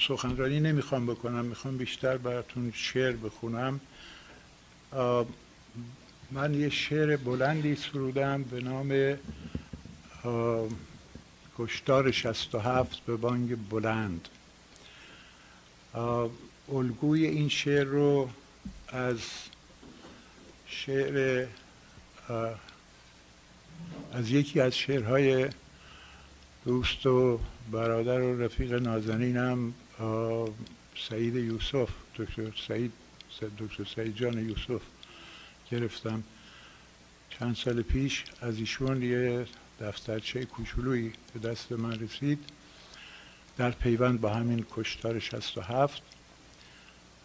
Speaker 2: سخنرانی نمی‌خوام بکنم می‌خوام بیشتر براتون شعر بخونم. من یه شعر بلندی سرودم به نام کشتار شست و هفت به بانگ بلند. الگوی این شعر رو از شعر از یکی از شعرهای دوست و برادر و رفیق نازنینم سعید یوسف دکتر سعید دکتر سعید جان یوسف گرفتم. چند سال پیش از ایشون یه دفترچه کوچولویی به دست من رسید. در پیوند با همین کشتار 67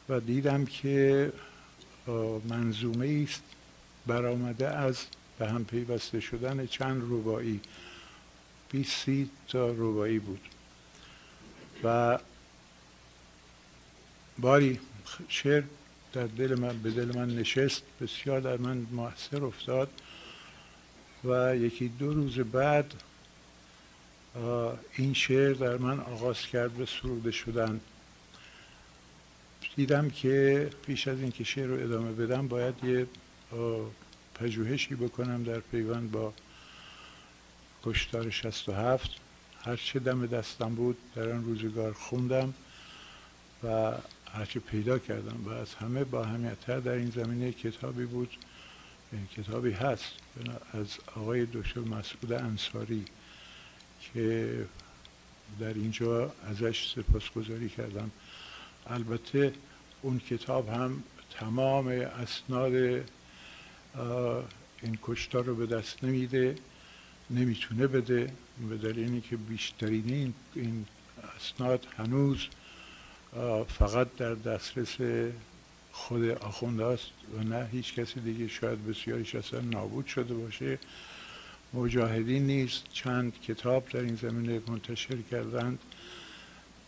Speaker 2: و دیدم که منظومه است برآمده از به هم پیوسته شدن چند روبایی 20 تا روبایی بود. و باری شعر در دل من به دل من نشست بسیار در من موثر افتاد و یکی دو روز بعد این شعر در من آغاز کرد به سروده شدن. دیدم که پیش از اینکه شعر رو ادامه بدم باید یه پژوهشی بکنم در پیوند با کشتار 67 هر چه دم دستم بود در آن روزگار خوندم و هرچه پیدا کردم و از همه با همیتر در این زمینه کتابی بود کتابی هست از آقای دکتر مسعود انصاری که در اینجا ازش سپاسگزاری کردم. البته اون کتاب هم تمام اسناد این کشتار رو به دست نمیده. نمی‌تونه بده. به دلیل اینکه بیشترین این, این اسناد هنوز فقط در دسترس خود آخونده است و نه هیچ کسی دیگه. شاید بسیاریش اصلا نابود شده باشه. مجاهدین نیست. چند کتاب در این زمینه منتشر کردند.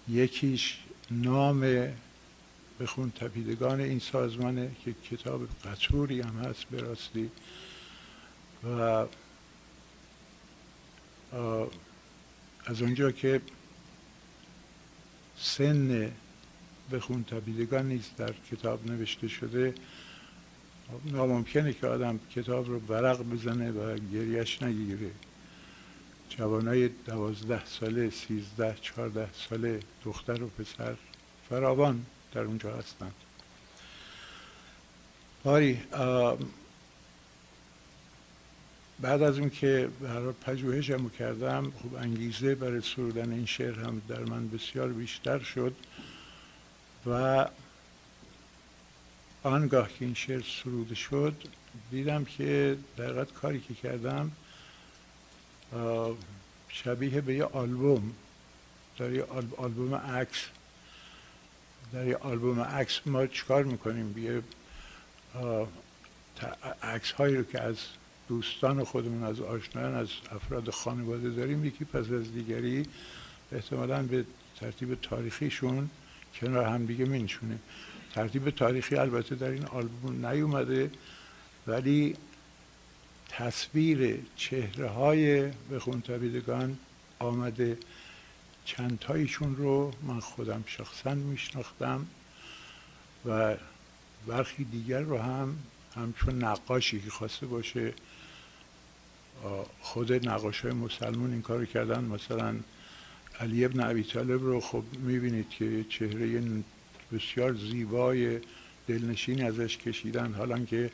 Speaker 2: یکیش نام بخون تپیدگان این سازمانه که کتاب قطوری هم هست به راستی. و از اونجا که سن بخون تبیدگان نیست در کتاب نوشته شده ناممکنه که آدم کتاب رو ورق بزنه و گریش نگیره. جوانای دوازده ساله سیزده چهارده ساله دختر و پسر فراوان در اونجا هستند. باری بعد از اون که برای پژوهشمو کردم خوب انگیزه برای سرودن این شعر هم در من بسیار بیشتر شد و آنگاه که این شعر سروده شد دیدم که در کاری که کردم شبیه به یه آلبوم در یه آلبوم عکس در یه آلبوم عکس ما چیکار می‌کنیم؟ بیه عکس هایی رو که از دوستان خودمون از آشنایان از افراد خانواده داریم. یکی پس از دیگری احتمالا به ترتیب تاریخیشون کنار هم دیگه مینشونه. ترتیب تاریخی البته در این آلبوم نیومده ولی تصویر چهره های بخون تبیدگان آمده. چند تایشون رو من خودم شخصا میشناختم و برخی دیگر رو هم همچون نقاشی که خواسته باشه خود نقاش های مسلمون این کار کردن. مثلا علی ابن عبی طالب رو خب می‌بینید که چهره بسیار زیبای دلنشینی ازش کشیدن. حالا که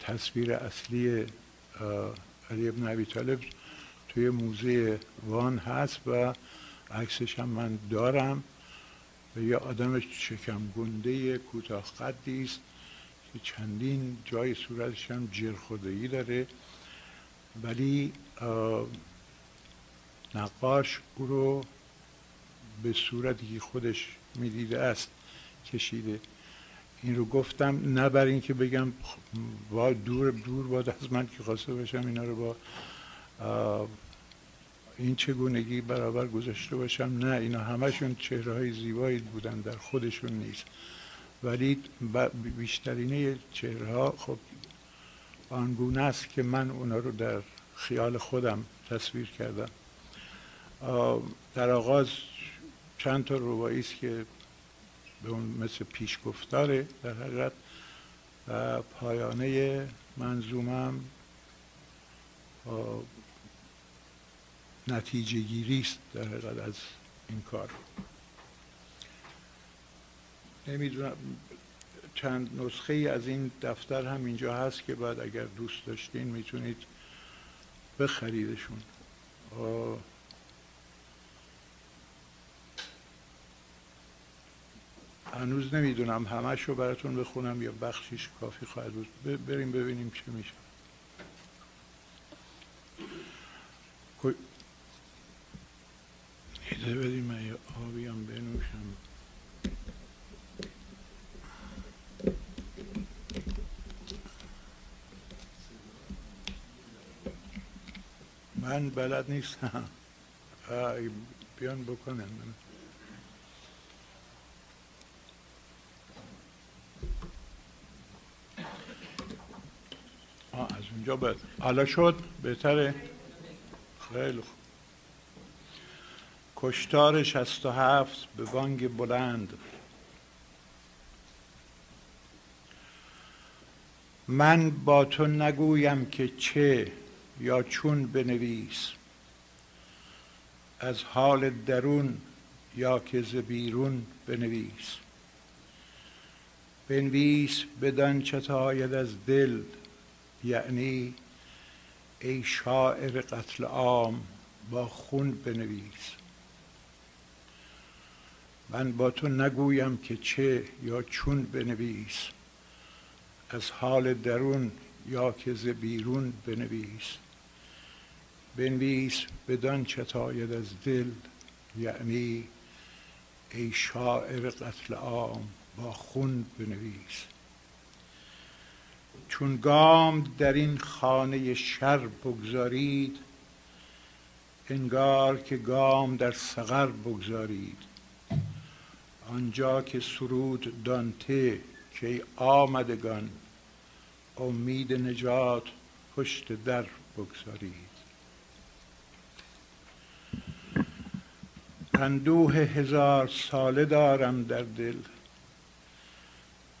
Speaker 2: تصویر اصلی علی ابن عبی طالب توی موزه وان هست و عکسش هم من دارم. و یه آدم شکم گنده کوتاه قدی است که چندین جای صورتش هم جرخودهی داره. ولی نقاش او رو به صورتی که خودش می‌دیده است کشیده. این رو گفتم نه بر اینکه بگم با دور دور باد از من که خواسته باشم اینا رو با این چگونگی برابر گذاشته باشم. نه اینا همشون چهره های زیبایی بودن در خودشون نیست. ولی بیشترینه چهره ها خب آنگونه است که من اونا رو در خیال خودم تصویر کردم. در آغاز چند تا روایی است که به اون مثل پیش گفتاره در حقیقت و پایانه منظومم نتیجه گیری است در حقیقت از این کار. نمی‌دونم چند نسخه ای از این دفتر هم اینجا هست که بعد اگر دوست داشتین می‌تونید بخریدشون. هنوز نمی‌دونم همش رو براتون بخونم یا بخشیش کافی خواهد بود. بریم ببینیم چه میشه. ایده بدیم من یه آبی هم بنوشم. من بلد نیستم. بیان بکنم. از اونجا باید حالا شد؟ بهتره؟ خیلی خوب. کشتار شست و هفت به بانگ بلند. من با تو نگویم که چه؟ یا چون بنویس. از حال درون یا که ز بیرون بنویس. بنویس بدان چتاید از دل یعنی ای شاعر قتل عام با خون بنویس. من با تو نگویم که چه یا چون بنویس. از حال درون یا که ز بیرون بنویس. بنویس بدان چتاید از دل یعنی ای شاعر قتل عام با خون بنویس. چون گام در این خانه شر بگذارید انگار که گام در سقر بگذارید. آنجا که سرود دانته که آمدگان امید نجات پشت در بگذارید. اندوه هزار ساله دارم در دل.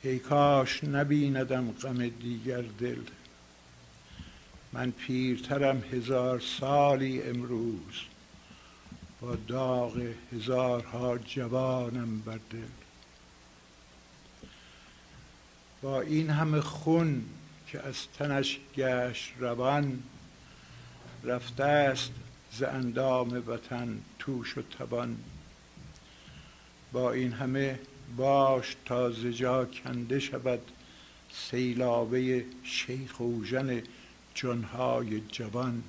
Speaker 2: ای کاش نبیندم غم دیگر دل. من پیرترم هزار سالی امروز. با داغ هزارها جوانم بر دل. با این همه خون که از تنش گشت روان رفته است ز اندام وطن توش و توان. با این همه باش تا زجا کنده شود سیلابه شیخ اوژن جنهای جوان.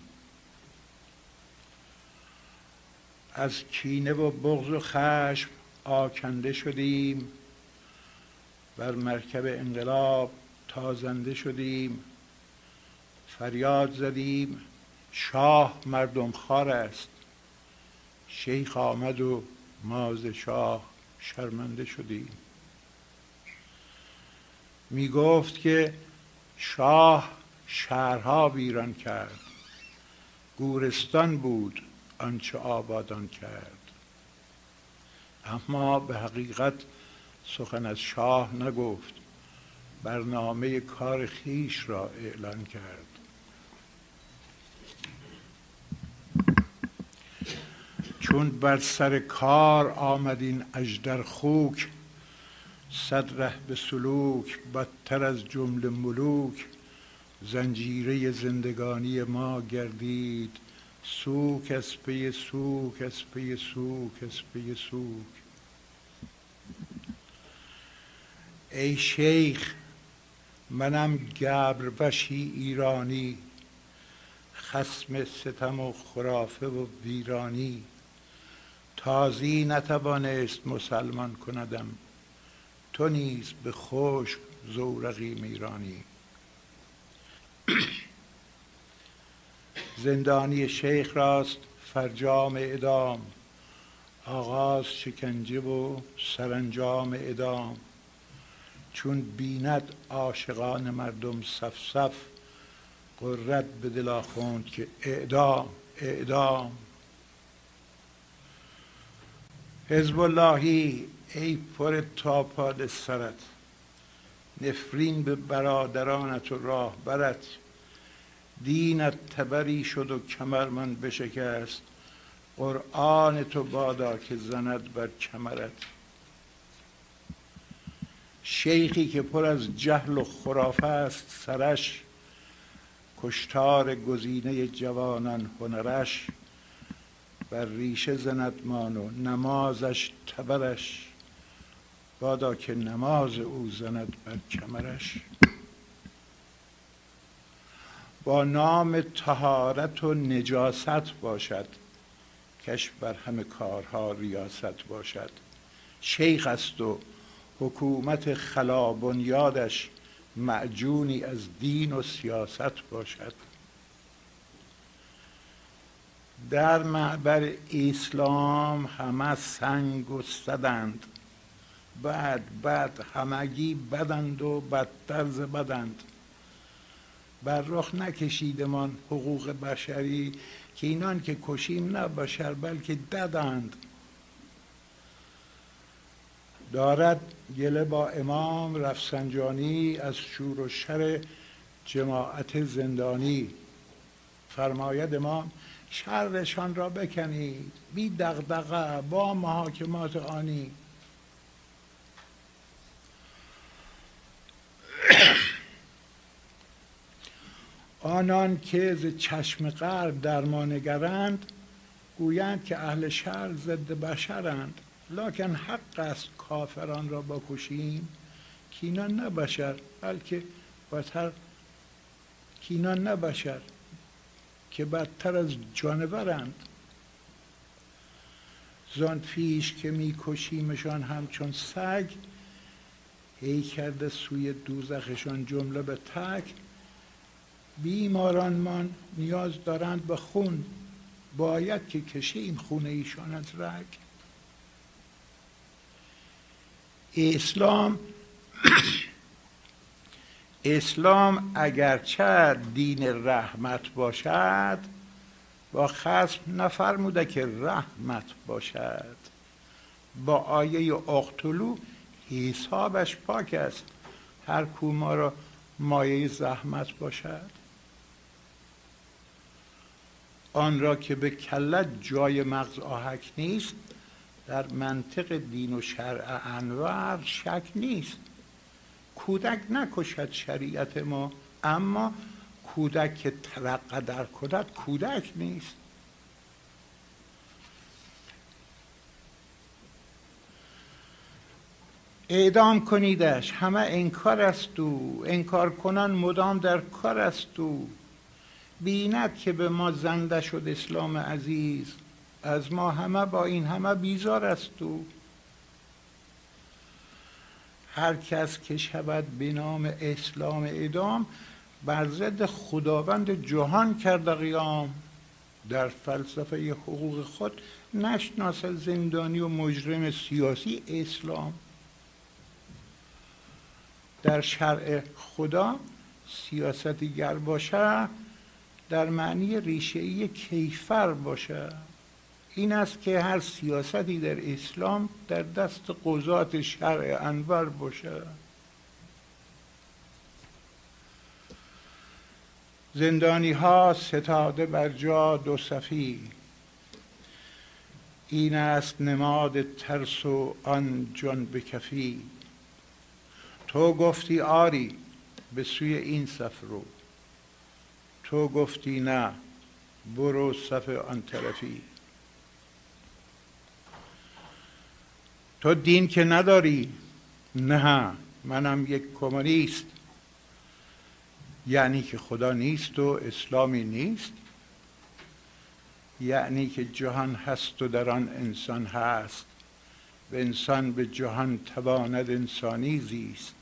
Speaker 2: از کینه و بغض و خشم آکنده شدیم بر مرکب انقلاب تازنده شدیم. فریاد زدیم شاه مردم خار است. شیخ آمد و ماز شاه شرمنده شدیم. می گفت که شاه شهرها ویران کرد. گورستان بود آنچه آبادان کرد. اما به حقیقت سخن از شاه نگفت. برنامه کار خویش را اعلان کرد. چون بر سر کار آمد این اژدر خوک صد ره به سلوک بدتر از جمله ملوک. زنجیره زندگانی ما گردید سوک از پی سوک از پی سوک از پی سوک. ای شیخ منم گبر وشی ایرانی خسم ستم و خرافه و ویرانی. تازی نتوانست مسلمان کندم. تو نیز به خوش زورقی میرانی. زندانی شیخ راست فرجام ادام. آغاز شکنجه و سرانجام ادام. چون بیند عاشقان مردم صف صف قرت به دل آخوند که اعدام اعدام. حزب اللهی ای پر تاپال سرت نفرین به برادرانت و راه برت دینت تبری شد و کمر من بشکست. قرآن تو بادا که زند بر کمرت. شیخی که پر از جهل و خرافه است سرش. کشتار گزینه جوانان هنرش. بر ریشه زند مان و نمازش تبرش. بادا که نماز او زند بر کمرش. با نام تهارت و نجاست باشد. کش بر همه کارها ریاست باشد. شیخ است و حکومت خلا بنیادش معجونی از دین و سیاست باشد. در معبر اسلام همه سنگ و صدند. بعد بعد همگی بدند و بدتر ز بدند. بر رخ نکشیدمان حقوق بشری که اینان که کشیم نه بشر بلکه ددند. دارد گله با امام رفسنجانی از شور و شر جماعت زندانی. فرماید امام شرشان را بکنید. بی دغدغه با محاکمات آنی. آنان که ز چشم قلب در ما نگرند گویند که اهل شر ضد بشرند. لکن حق است کافران را بکشیم. کینان نه بشر بلکه بدتر کینان نه بشر که بدتر از جانورند. زان پیش که میکشیمشان همچون سگ هی کرده سوی دوزخشان جمله به تک. بیمارانمان نیاز دارند به خون باید که کشیم خون ایشان از رگ. اسلام اسلام اگرچه دین رحمت باشد با خصم نفرموده که رحمت باشد. با آیه اقتلو حسابش پاک است. هر کو ما را مایه زحمت باشد. آن را که به کلت جای مغز آهک نیست در منطق دین و شرع انور شک نیست. کودک نکشد شریعت ما اما کودک که ترقه در کند کودک نیست. اعدام کنیدش همه انکار است او. انکار کنن مدام در کار است او. بیند که به ما زنده شد اسلام عزیز. از ما همه با این همه بیزار است او. هر کس که شود به نام اسلام ادام بر ضد خداوند جهان کرده قیام. در فلسفه حقوق خود نشناسد زندانی و مجرم سیاسی اسلام. در شرع خدا سیاستی گر باشه در معنی ریشه کیفر باشه. این است که هر سیاستی در اسلام در دست قضات شرع انور باشه. زندانی ها ستاده بر جا دو صفی. این است نماد ترس و آن جان بکفی تو گفتی آری به سوی این صف رو. تو گفتی نه برو صف آن طرفی. تو دین که نداری؟ نه منم یک کمونیست. یعنی که خدا نیست و اسلامی نیست. یعنی که جهان هست و در آن انسان هست. و انسان به جهان تواند انسانی زیست.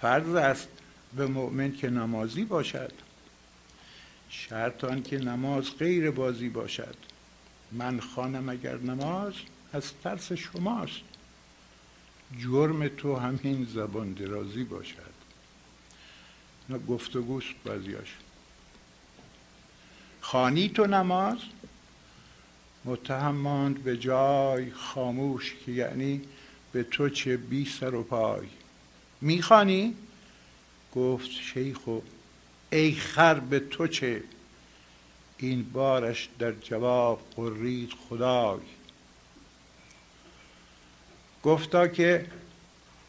Speaker 2: فرض است به مؤمن که نمازی باشد. شرط آن که نماز غیر بازی باشد. من خانم اگر نماز از ترس شماست. جرم تو همین زبان درازی باشد. نه گفتگوست بازیاش خانی تو نماز؟ متهم ماند به جای خاموش که یعنی به تو چه بی سر و پای. می‌خوانی گفت شیخو ای خر به تو چه این بارش در جواب قرید خدای. گفتا که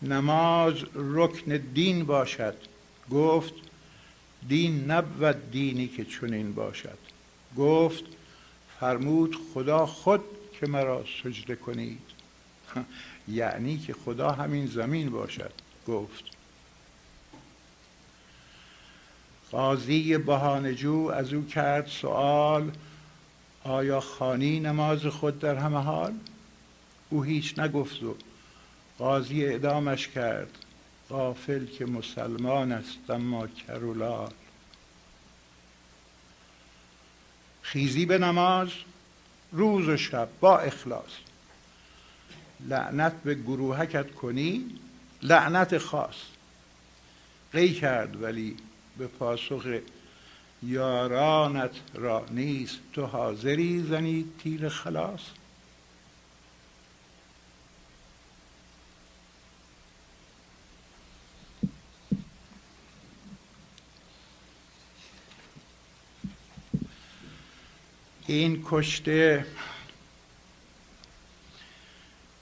Speaker 2: نماز رکن دین باشد. گفت دین نبود دینی که چنین باشد. گفت فرمود خدا خود که مرا سجده کنید. یعنی که خدا همین زمین باشد. گفت قاضی بهانجو از او کرد سوال آیا خانی نماز خود در همه حال؟ او هیچ نگفت و قاضی اعدامش کرد غافل که مسلمان است اما کرولال. خیزی به نماز روز و شب با اخلاص. لعنت به گروهکت کنی لعنت خاص. قی کرد ولی به پاسخ یارانت را نیست. تو حاضری زنی تیر خلاص. این کشته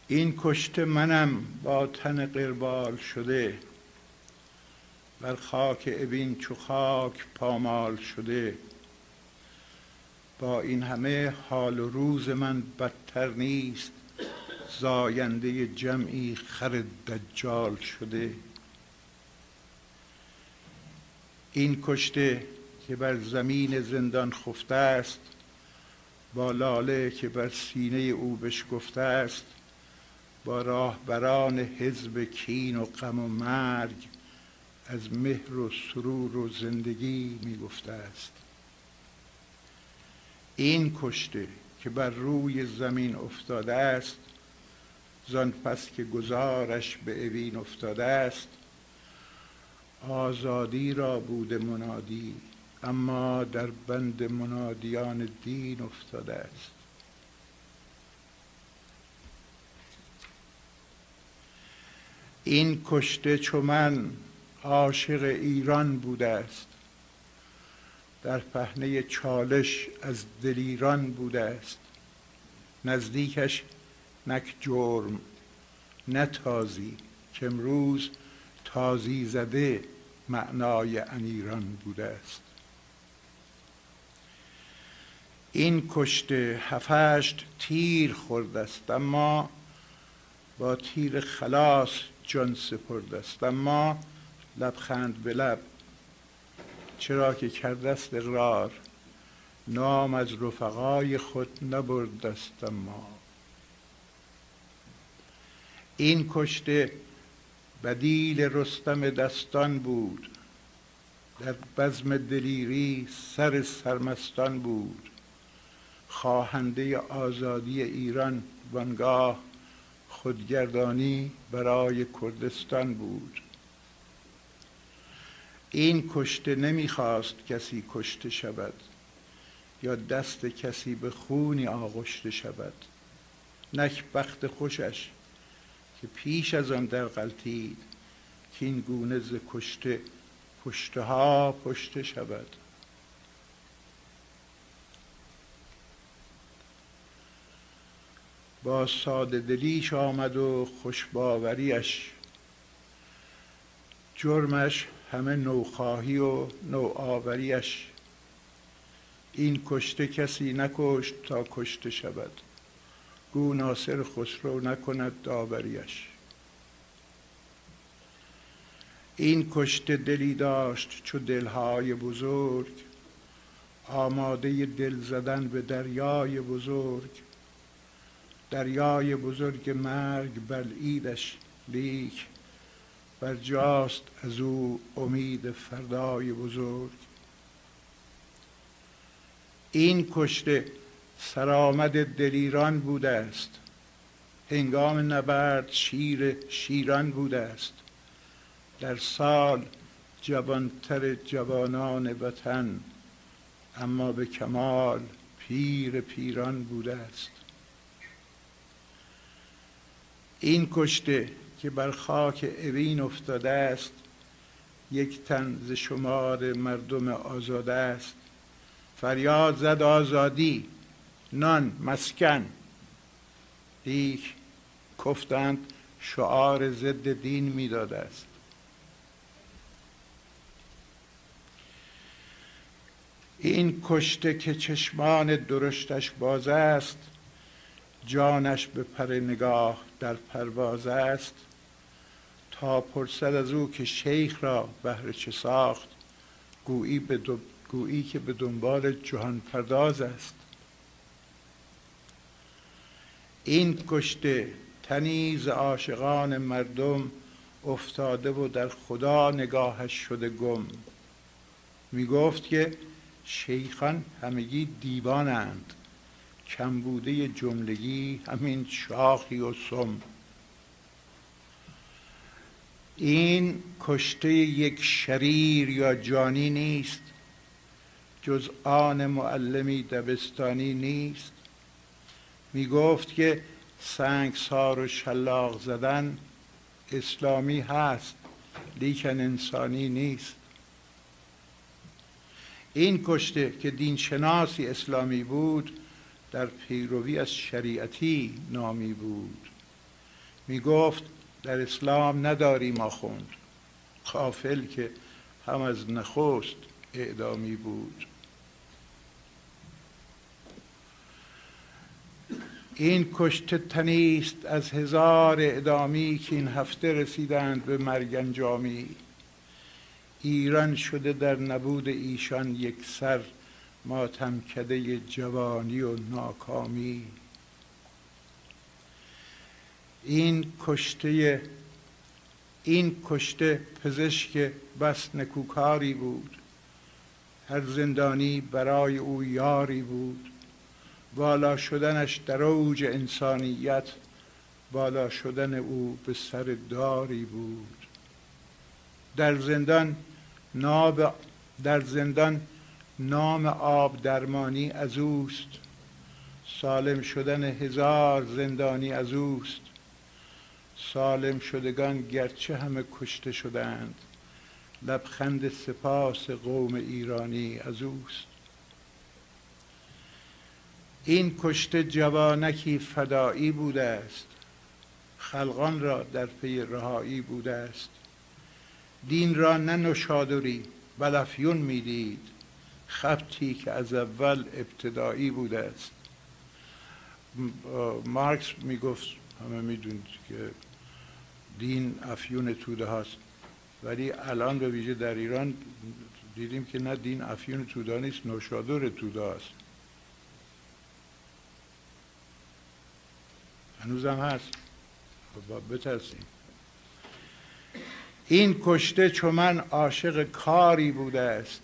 Speaker 2: این کشته منم با تن قربال شده. بر خاک ابین چو خاک پامال شده. با این همه حال و روز من بدتر نیست زاینده جمعی خر دجال شده. این کشته که بر زمین زندان خفته است با لاله که بر سینه او بشکفته است با راهبران حزب کین و غم و مرگ از مهر و سرور و زندگی می گفته است. این کشته که بر روی زمین افتاده است زان پس که گزارش به اوین افتاده است آزادی را بوده منادی اما در بند منادیان دین افتاده است. این کشته چو من عاشق ایران بوده است. در پهنه چالش از دلیران بوده است. نزدیکش نک جرم نه تازی. که امروز تازی زده معنای انیران بوده است. این کشته هفشت تیر خورده است اما با تیر خلاص جان سپرده است. اما لبخند به لب چرا که کرده است رار نام از رفقای خود نبرد است اما. این کشته بدیل رستم دستان بود. در بزم دلیری سر سرمستان بود. خواهنده آزادی ایران وانگاه خودگردانی برای کردستان بود. این کشته نمی‌خواست کسی کشته شود یا دست کسی به خونی آغشته شود. نک بخت خوشش که پیش از آن در غلطید که این گونه ز کشته پشته ها پشته شود. با ساده دلیش آمد و خوشباوریش جرمش همه نوخواهی و نوآوریش. این کشته کسی نکشت تا کشته شود. گو ناصر خسرو نکند داوریش. این کشته دلی داشت چو دلهای بزرگ. آماده دل زدن به دریای بزرگ. دریای بزرگ مرگ بلعیدش لیک. بر جاست از او امید فردای بزرگ. این کشته سرآمد دلیران بوده است هنگام نبرد شیر شیران بوده است در سال جوانتر جوانان وطن اما به کمال پیر پیران بوده است این کشته که بر خاک اوین افتاده است یک تن ز شمار مردم آزاده است. فریاد زد آزادی نان مسکن. لیک کفتند شعار ضد دین می‌داده است. این کشته که چشمان درشتش باز است جانش به پر نگاه در پرواز است. پرسد از او که شیخ را بهر چه ساخت گویی, به گویی که به دنبال جهان پرداز است. این کشته تنیز عاشقان مردم افتاده و در خدا نگاهش شده گم. می گفت که شیخان همگی دیوانند کمبوده جملگی همین شاخی و سم. این کشته یک شریر یا جانی نیست جز آن معلمی دبستانی نیست. می گفت که سنگسار و شلاق زدن اسلامی هست لیکن انسانی نیست. این کشته که دین شناسی اسلامی بود در پیروی از شریعتی نامی بود. می گفت در اسلام نداریم آخوند قافل که هم از نخست اعدامی بود. این کشته تنیست از هزار اعدامی که این هفته رسیدند به مرگ انجامی. ایران شده در نبود ایشان یک سر ماتم کده جوانی و ناکامی. این کشته این کشته پزشک بس نکوکاری بود. هر زندانی برای او یاری بود. بالا شدنش در اوج انسانیت بالا شدن او به سر داری بود. در زندان ناب در زندان نام آب درمانی از اوست. سالم شدن هزار زندانی از اوست. سالم شدگان گرچه همه کشته شدند. لبخند سپاس قوم ایرانی از اوست. این کشته جوانکی فدایی بوده است. خلقان را در پی رهایی بوده است. دین را نه نشادری بل افیون می‌دید. خبتی که از اول ابتدایی بوده است. مارکس می‌گفت همه می‌دونید که دین افیون توده هاست. ولی الان به ویژه در ایران دیدیم که نه دین افیون توده نیست نوشادر توده هست هنوزم هست. خب بترسیم. این کشته چون من عاشق کاری بوده است.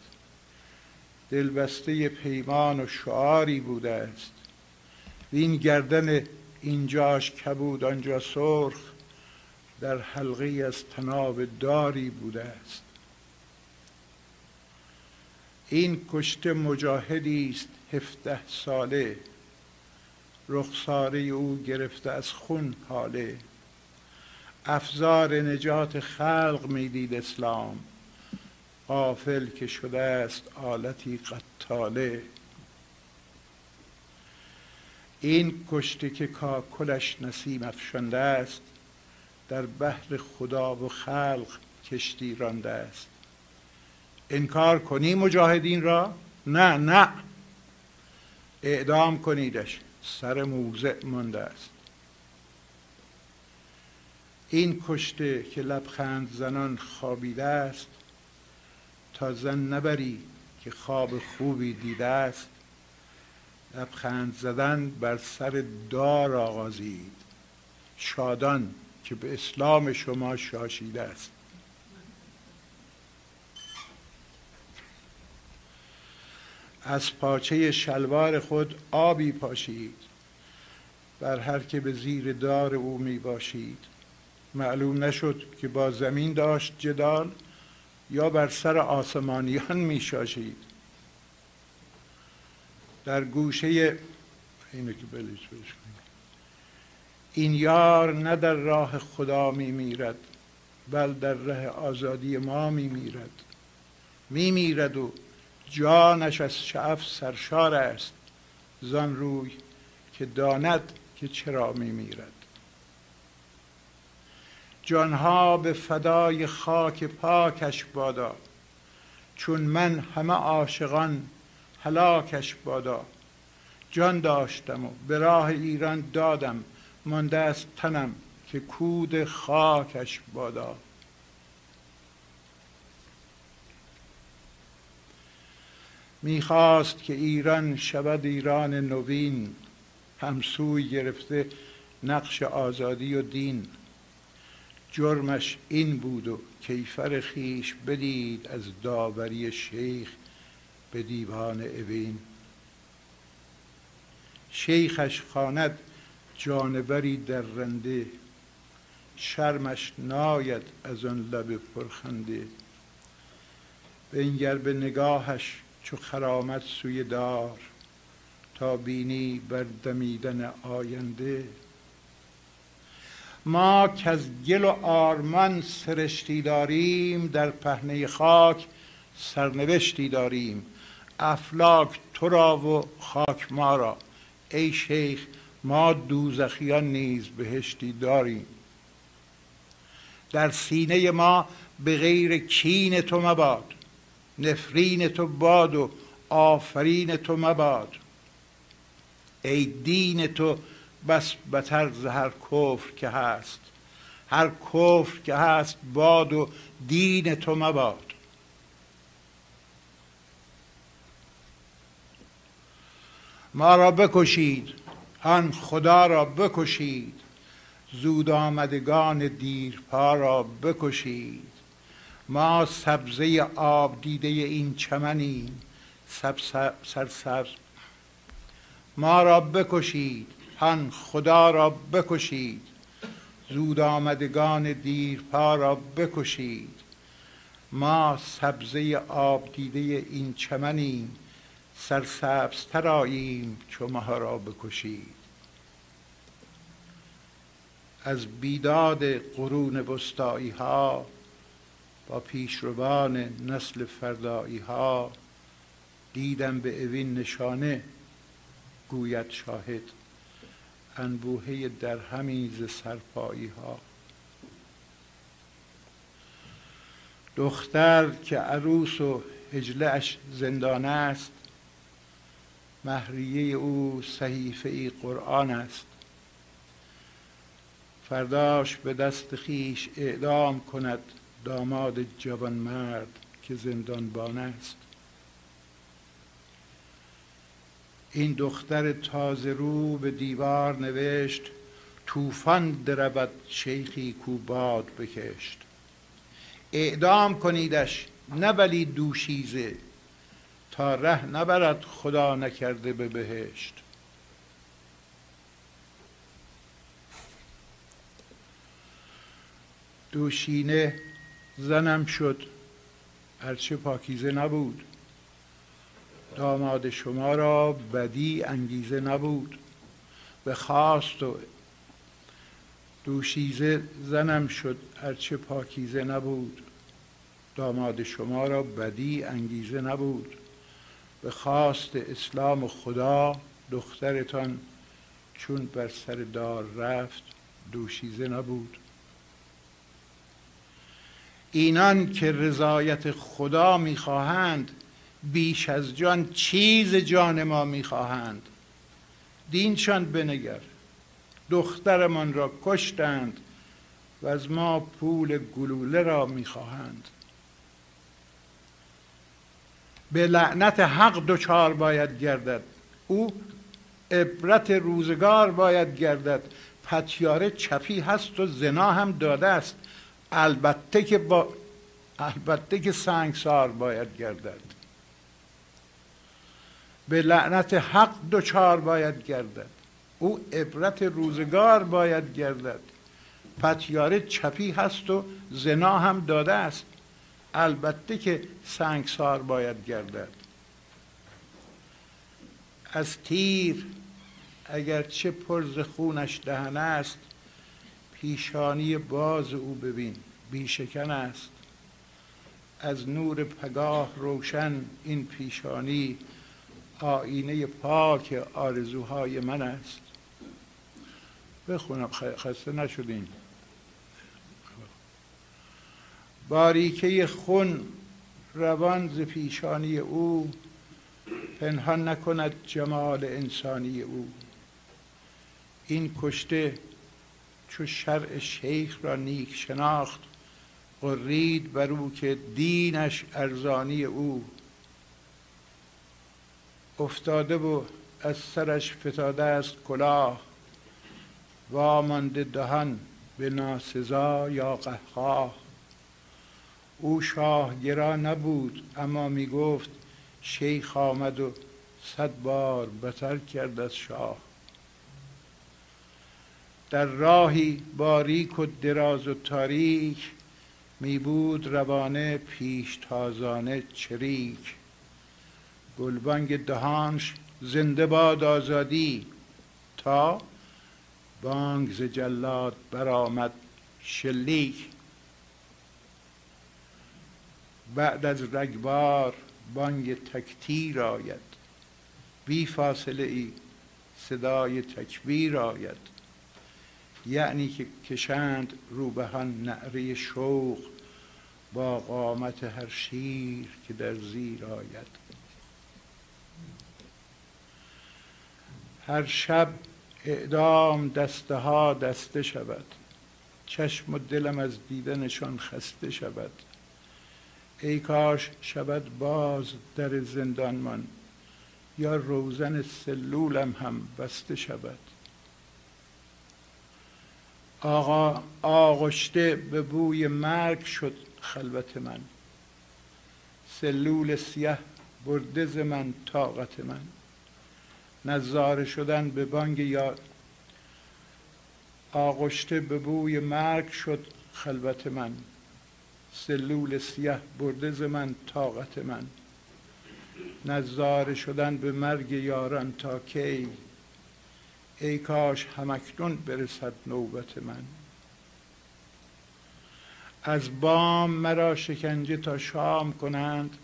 Speaker 2: دلبسته پیمان و شعاری بوده است. این گردن اینجاش کبود آنجا سرخ. در حلقه از تناب داری بوده است. این کشته مجاهدی است هفته ساله. رخساره او گرفته از خون حاله. افزار نجات خلق می‌دید اسلام. قافل که شده است آلتی قتاله. این کشته که کاکلش نسیم افشنده است در بحر خدا و خلق کشتی رانده است. انکار کنی مجاهدین را؟ نه نه. اعدام کنیدش. سر موضع مانده است. این کشته که لبخند زنان خوابیده است تا زن نبری که خواب خوبی دیده است. لبخند زدن بر سر دار آغازید. شادان که به اسلام شما شاشیده است. از پاچه شلوار خود آبی پاشید. بر هر که به زیر دار او می باشید. معلوم نشد که با زمین داشت جدال یا بر سر آسمانیان می شاشید. در گوشه اینو که بلیش این یار نه در راه خدا می میرد بل در ره آزادی ما می میرد می میرد و جانش از شعف سرشار است زان روی که داند که چرا می میرد جانها به فدای خاک پاکش بادا چون من همه عاشقان هلاکش بادا. جان داشتم و به راه ایران دادم مانده از تنم که کود خاکش بادا. می‌خواست که ایران شود ایران نوین همسوی گرفته نقش آزادی و دین. جرمش این بود و کیفر خیش بدید از داوری شیخ به دیوان اوین. شیخش خواند جانوری در رنده. شرمش ناید از آن لب پرخنده. بنگر به نگاهش چو خرامت سوی دار تا بینی بر دمیدن آینده. ما که از گل و آرمان سرشتی داریم در پهنه خاک سرنوشتی داریم. افلاک تو را و خاک ما را. ای شیخ ما دوزخیان نیز بهشتی داریم. در سینه ما به غیر کین تو مباد نفرین تو باد و آفرین تو مباد. ای دین تو بس بتر ز هر کفر که هست هر کفر که هست باد و دین تو مباد. ما را بکشید آن خدا را بکشید. زود آمدگان دیرپا را بکشید. ما سبزه آب دیده این چمنیم سرسبز ما را بکشید. هن خدا را بکشید. زود آمدگان دیرپا را بکشید. ما سبزه آب دیده این چمنیم سرسبزتر آییم چو مها را بکشید. از بیداد قرون بستایی ها با پیشروان نسل فردایی ها دیدم به اوین نشانه گوید شاهد انبوهه در همین سرپایی ها دختر که عروس و هجلش زندان است مهریه او صحیفه ای قرآن است. فرداش به دست خیش اعدام کند داماد جوان مرد که زندانبان است. این دختر تازه رو به دیوار نوشت طوفان درود شیخی کو باد بکشت. اعدام کنیدش نه ولی دوشیزه. ره نبرد خدا نکرده به بهشت. دوشینه زنم شد هرچه پاکیزه نبود. داماد شما را بدی انگیزه نبود. به خواست و دوشیزه زنم شد هرچه پاکیزه نبود. داماد شما را بدی انگیزه نبود. به خواست اسلام خدا دخترتان چون بر سر دار رفت دوشیزه نبود. اینان که رضایت خدا می‌خواهند بیش از جان چیز جان ما می‌خواهند. دینشان بنگر دخترمان را کشتند و از ما پول گلوله را می‌خواهند. به لعنت حق دچار باید گردد. او عبرت روزگار باید گردد. پتیاره چپی هست و زنا هم داده است. البته که با البته که سنگسار باید گردد. به لعنت حق دچار باید گردد. او عبرت روزگار باید گردد. پتیاره چپی هست و زنا هم داده است. البته که سنگسار باید گردد. از تیر اگر چه پرز خونش دهن است پیشانی باز او ببین بیشکن است. از نور پگاه روشن این پیشانی آینه پاک آرزوهای من است. بخونم خسته نشدین. باریکه خون روان ز پیشانی او پنهان نکند جمال انسانی او. این کشته چو شرع شیخ را نیک شناخت قرید بر او که دینش ارزانی او. افتاده و از سرش فتاده است کلاه وامانده دهان به ناسزا یا قهقاه. او گرا نبود اما می گفت شیخ آمد و صد بار بتر کرد از شاه. در راهی باریک و دراز و تاریک می بود روانه پیش تازانه چریک. گلبانگ دهانش زنده باد آزادی تا بانگ ز جلاد برآمد شلیک. بعد از رگبار بانگ تکتیر آید. بی فاصله ای صدای تکبیر آید. یعنی که کشند روبهان نعره شوق با قامت هر شیر که در زیر آید. هر شب اعدام دسته ها دسته شود. چشم و دلم از دیدنشان خسته شود. ای کاش شود باز در زندانمان یا روزن سلولم هم بسته شود. آقا آغشته به بوی مرگ شد خلوت من. سلول سیه برده ز من طاقت من. نظاره شدن به بانگ یاد. آغشته به بوی مرگ شد خلوت من. سلول سیه برده ز من طاقت من. نظاره شدن به مرگ یاران تا کی؟ ای کاش همکنون برسد نوبت من. از بام مرا شکنجه تا شام کنند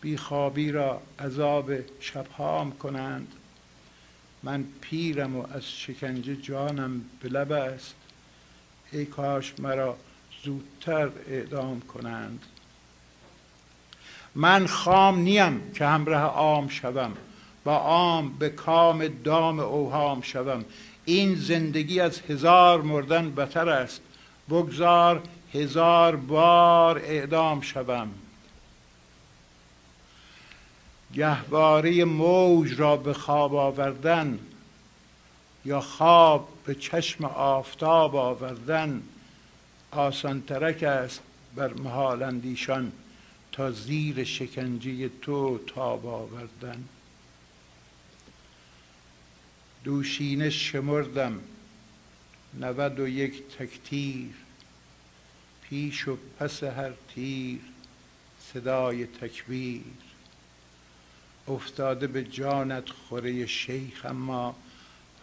Speaker 2: بیخوابی را عذاب شبهام کنند. من پیرم و از شکنجه جانم به است. ای کاش مرا زودتر اعدام کنند. من خام نیم که همراه عام شوم با عام به کام دام اوهام شوم. این زندگی از هزار مردن بتر است. بگذار هزار بار اعدام شوم. گهواره موج را به خواب آوردن یا خواب به چشم آفتاب آوردن آسان ترک است بر محال اندیشان تا زیر شکنجه تو تاب آوردن. دوشینه شمردم نود و یک تکتیر پیش و پس هر تیر صدای تکبیر. افتاده به جانت خوره شیخ اما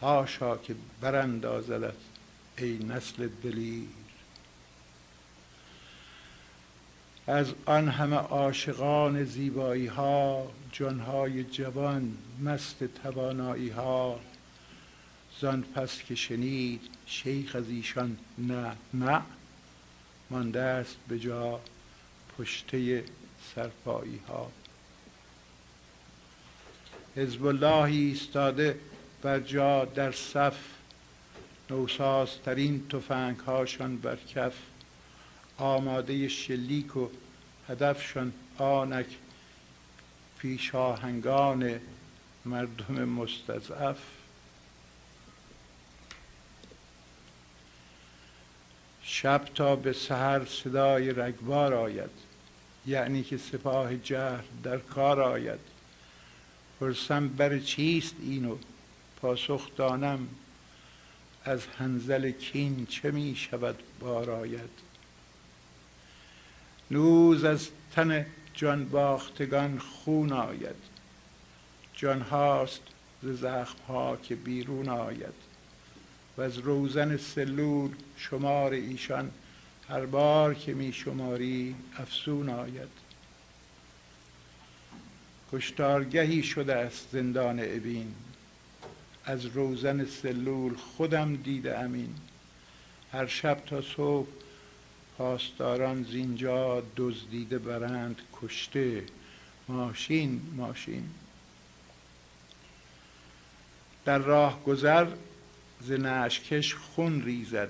Speaker 2: هاشا که براندازدت ای نسل دلیر. از آن همه عاشقان زیبایی ها جانهای جوان مست توانایی ها زان پس که شنید شیخ از ایشان نه نه مانده است به جا پشته سرپایی ها حزب الله ایستاده بر جا در صف نوسازترین تفنگ هاشان بر کف. آماده شلیک و هدفشان آنک پیش آهنگان مردم مستضعف. شب تا به سحر صدای رگبار آید یعنی که سپاه جهر در کار آید. پرسم بر چیست اینو پاسخ دانم از هنزل کین چه می شود بار آید؟ نوز از تن جان باختگان خون آید. جان هاست ز زخم ها که بیرون آید. و از روزن سلول شمار ایشان هر بار که می شماری افسون آید. کشتارگهی شده است زندان ابین از روزن سلول خودم دیده امین. هر شب تا صبح پاسداران زینجا دزدیده برند کشته. ماشین ماشین. در راه گذر ز نشکش خون ریزد.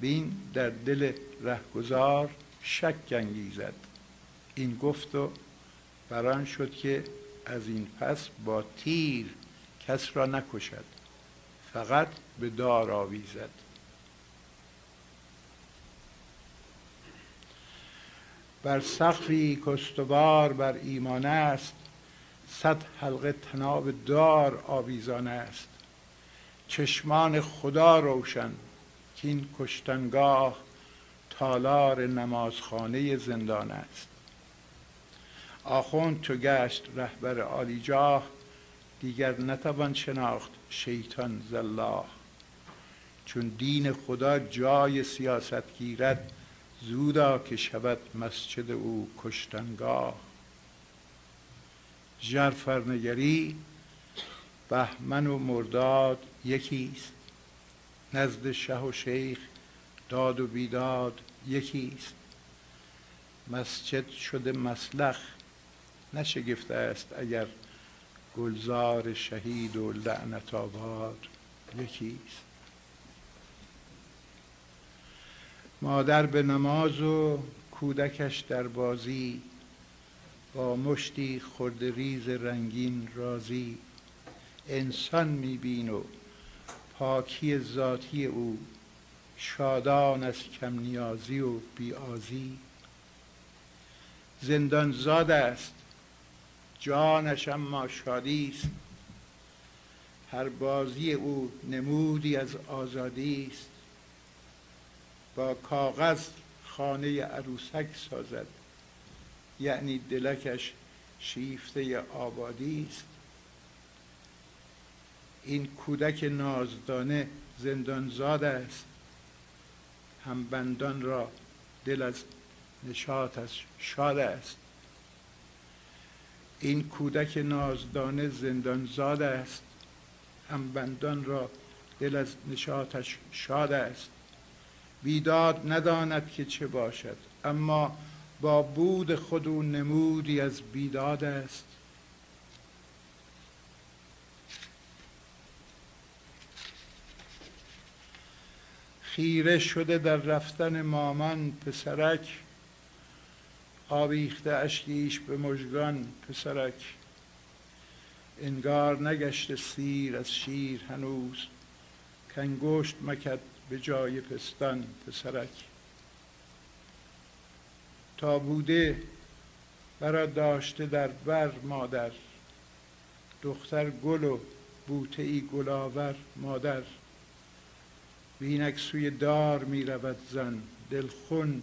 Speaker 2: بین در دل رهگذار شک انگیزد. این گفت و بران شد که از این پس با تیر کس را نکشد. فقط به دار آویزد. بر سقفی کستوار بر ایمان است صد حلقه تناب دار آویزان است. چشمان خدا روشن که این کشتنگاه تالار نمازخانه زندان است. آخوند چو گشت رهبر عالیجاه دیگر نتوان شناخت شیطان زالله. چون دین خدا جای سیاست گیرد زودا که شود مسجد او کشتنگاه. ژرفرنگری بهمن و مرداد یکیست. نزد شه و شیخ داد و بیداد یکیست. مسجد شده مسلخ نشگفته است اگر گلزار شهید و لعنت آباد یکیست. مادر به نماز و کودکش در بازی با مشتی خرد ریز رنگین رازی. انسان میبین و پاکی ذاتی او شادان از کم نیازی و بیازی زندان زاد است جانش اما شادی است. هر بازی او نمودی از آزادی است. با کاغذ خانه عروسک سازد. یعنی دلکش شیفته آبادی است. این کودک نازدانه زندانزاد است. هم بندان را دل از نشاطش شاد است. این کودک نازدانه زندانزاد است. هم بندان را دل از نشاطش شاد است. بیداد نداند که چه باشد اما با بود خود او نمودی از بیداد است. خیره شده در رفتن مامان پسرک آویخته اشکیش به مژگان پسرک. انگار نگشته سیر از شیر هنوز کنگشت مکد به جای پستان پسرک. تا بوده برا داشته در بر مادر دختر گل و بوته ای گلاور مادر. وینک سوی دار می رود زن دلخون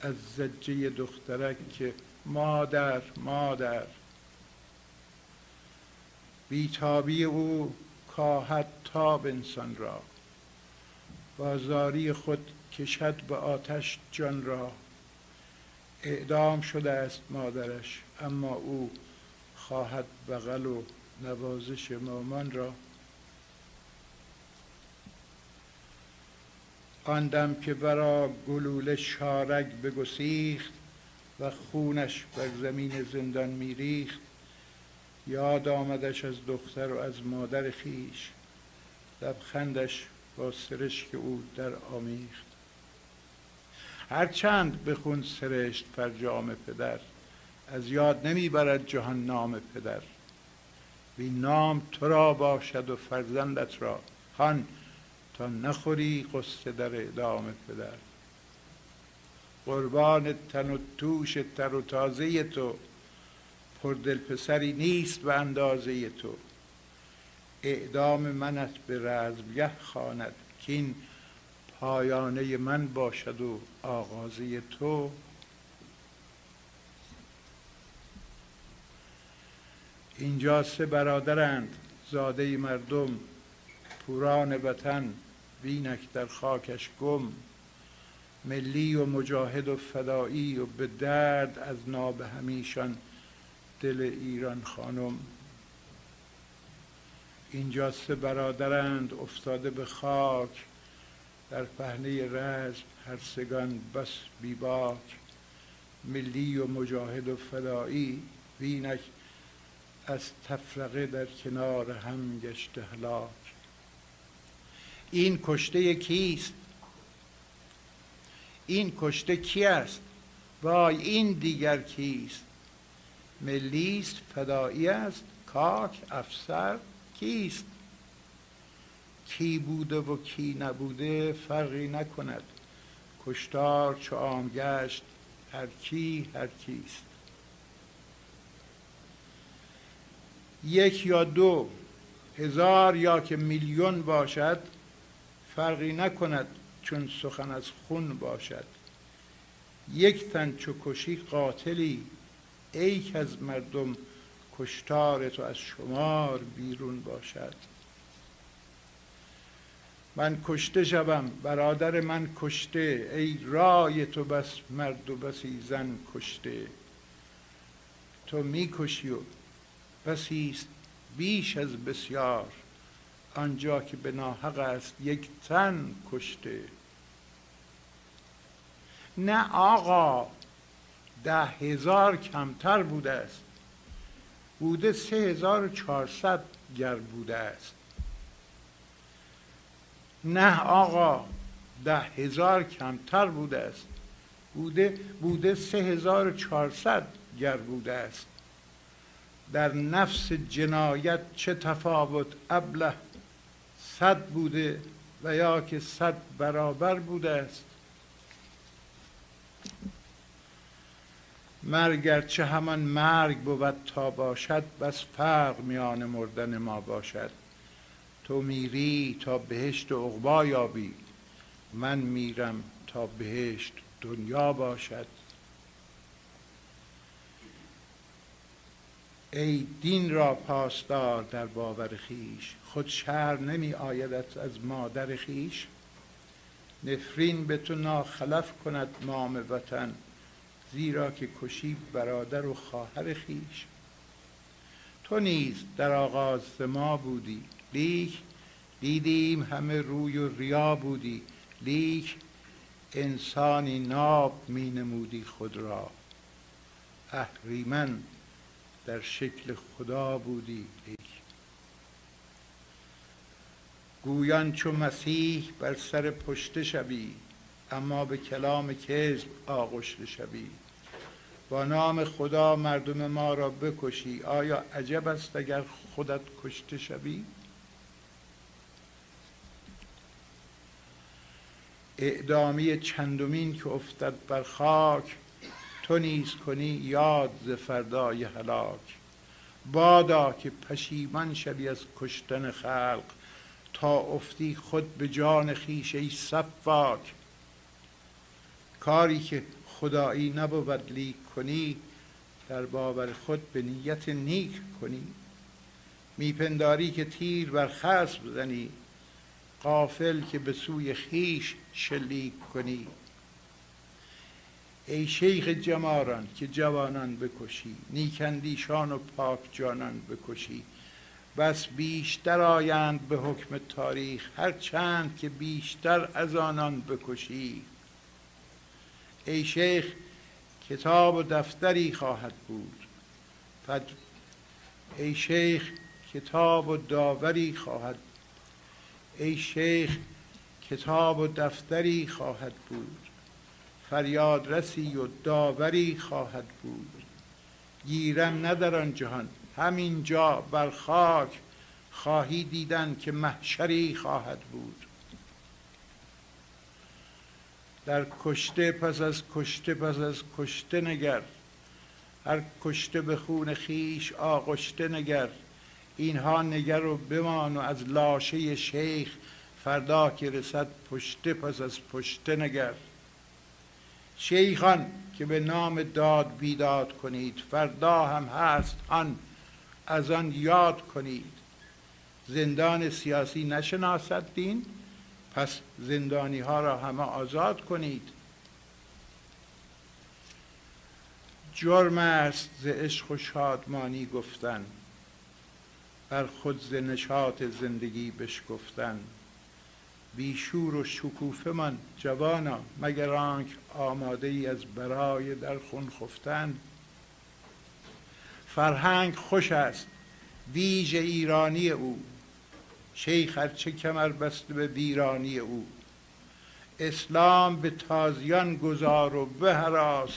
Speaker 2: از زجه دخترک که مادر مادر. بیتابی او کاهد تاب انسان را. بازاری خود کشد به آتش جان را. اعدام شده است مادرش اما او خواهد بغل و نوازش مامان را. آن که برا گلوله شارگ بگسیخت و خونش بر زمین زندان میریخت یاد آمدش از دختر و از مادر خیش. لبخندش با سرشک او در آمیخت. هرچند بخون سرشت فرجام پدر از یاد نمی‌برد جهان نام پدر. وی نام تو را باشد و فرزندت را. هان تا نخوری قصه در اعدام پدر. قربان تن و توش تر و تازه تو. پردل پسری نیست به اندازه تو. اعدام منت به رزمگه خواند که این پایانه من باشد و آغازه تو. اینجا سه برادرند زاده مردم پوران وطن وینک در خاکش گم. ملی و مجاهد و فدایی و به درد از ناب همیشان دل ایران خانم. اینجا سه برادرند افتاده به خاک. در پهنه رزم هر سگان بس بیباک ملی و مجاهد و فدایی وینک از تفرقه در کنار هم گشته هلاک. این کشته کیست؟ این کشته کی است؟ وای این دیگر کیست؟ ملیست فدایی است کاک افسر. کیست؟ کی بوده و کی نبوده فرقی نکند. کشتار چو عام گشت هر کی هر کیست. یک یا دو هزار یا که میلیون باشد فرقی نکند چون سخن از خون باشد. یک تن چو کشی قاتلی ای که از مردم کشتار تو از شمار بیرون باشد. من کشته شوم برادر من کشته ای رای تو بس مرد و بسی زن کشته. تو می‌کشی و بسیست بیش از بسیار آنجا که به ناحق است یک تن کشته. نه آقا ده هزار کمتر بوده است. بوده سه هزار و چهارصد گر بوده است. نه آقا ده هزار کمتر بوده است. بوده بوده سه هزار و چهارصد گر بوده است. در نفس جنایت چه تفاوت؟ ابله صد بوده و یا که صد برابر بوده است. مرگ چه همان مرگ بود تا باشد بس فرق میان مردن ما باشد. تو میری تا بهشت و عقبا یابی. من میرم تا بهشت دنیا باشد. ای دین را پاسدار در باور خیش خود شهر نمی آیدت از مادر خیش. نفرین به تو ناخلف کند مام وطن. زیرا که کشی برادر و خواهر خیش تو نیز در آغاز ما بودی. لیک دیدیم همه روی و ریا بودی. لیک انسانی ناب می نمودی خود را. اهریمن در شکل خدا بودی لیک. گویان چو مسیح بر سر پشته شوی. اما به کلام کذب آغشته شوی. با نام خدا مردم ما را بکشی. آیا عجب است اگر خودت کشته شوی؟ اعدامی چندمین که افتد بر خاک تو نیز کنی یاد ز فردای هلاک. بادا که پشیمان شوی از کشتن خلق تا افتی خود به جان خیش ای صفاک. کاری که خدایی نبود لیک کنی در باور خود به نیت نیک کنی. میپنداری که تیر بر خصم بزنی قافل که به سوی خیش شلیک کنی. ای شیخ جماران که جوانان بکشی نیکندیشان و پاک جانان بکشی. بس بیشتر آیند به حکم تاریخ هر چند که بیشتر از آنان بکشی. ای شیخ کتاب و دفتری خواهد بود. ای شیخ کتاب و داوری خواهد ای شیخ کتاب و دفتری خواهد بود. فریاد رسی و داوری خواهد بود. گیرم آن جهان همین جا بر خاک خواهی دیدن که محشری خواهد بود. در کشته پس از کشته پس از کشته نگر. هر کشته به خون خیش آغشته نگر. اینها نگر و بمان و از لاشه شیخ فردا که رسد پشته پس از پشته نگر. شیخان که به نام داد بیداد کنید فردا هم هست آن از آن یاد کنید. زندان سیاسی نشناسد دین؟ پس زندانی ها را همه آزاد کنید. جرم است ز عشق و شادمانی گفتن. بر خود ز نشاط زندگی بشکفتن. بیشور و شکوفه من جوانا مگر آنک آماده ای از برای در خون خفتن. فرهنگ خوش است ویژ ایرانی او. شیخ چه کمر بسته به ویرانی او؟ اسلام به تازیان گذار و بهراس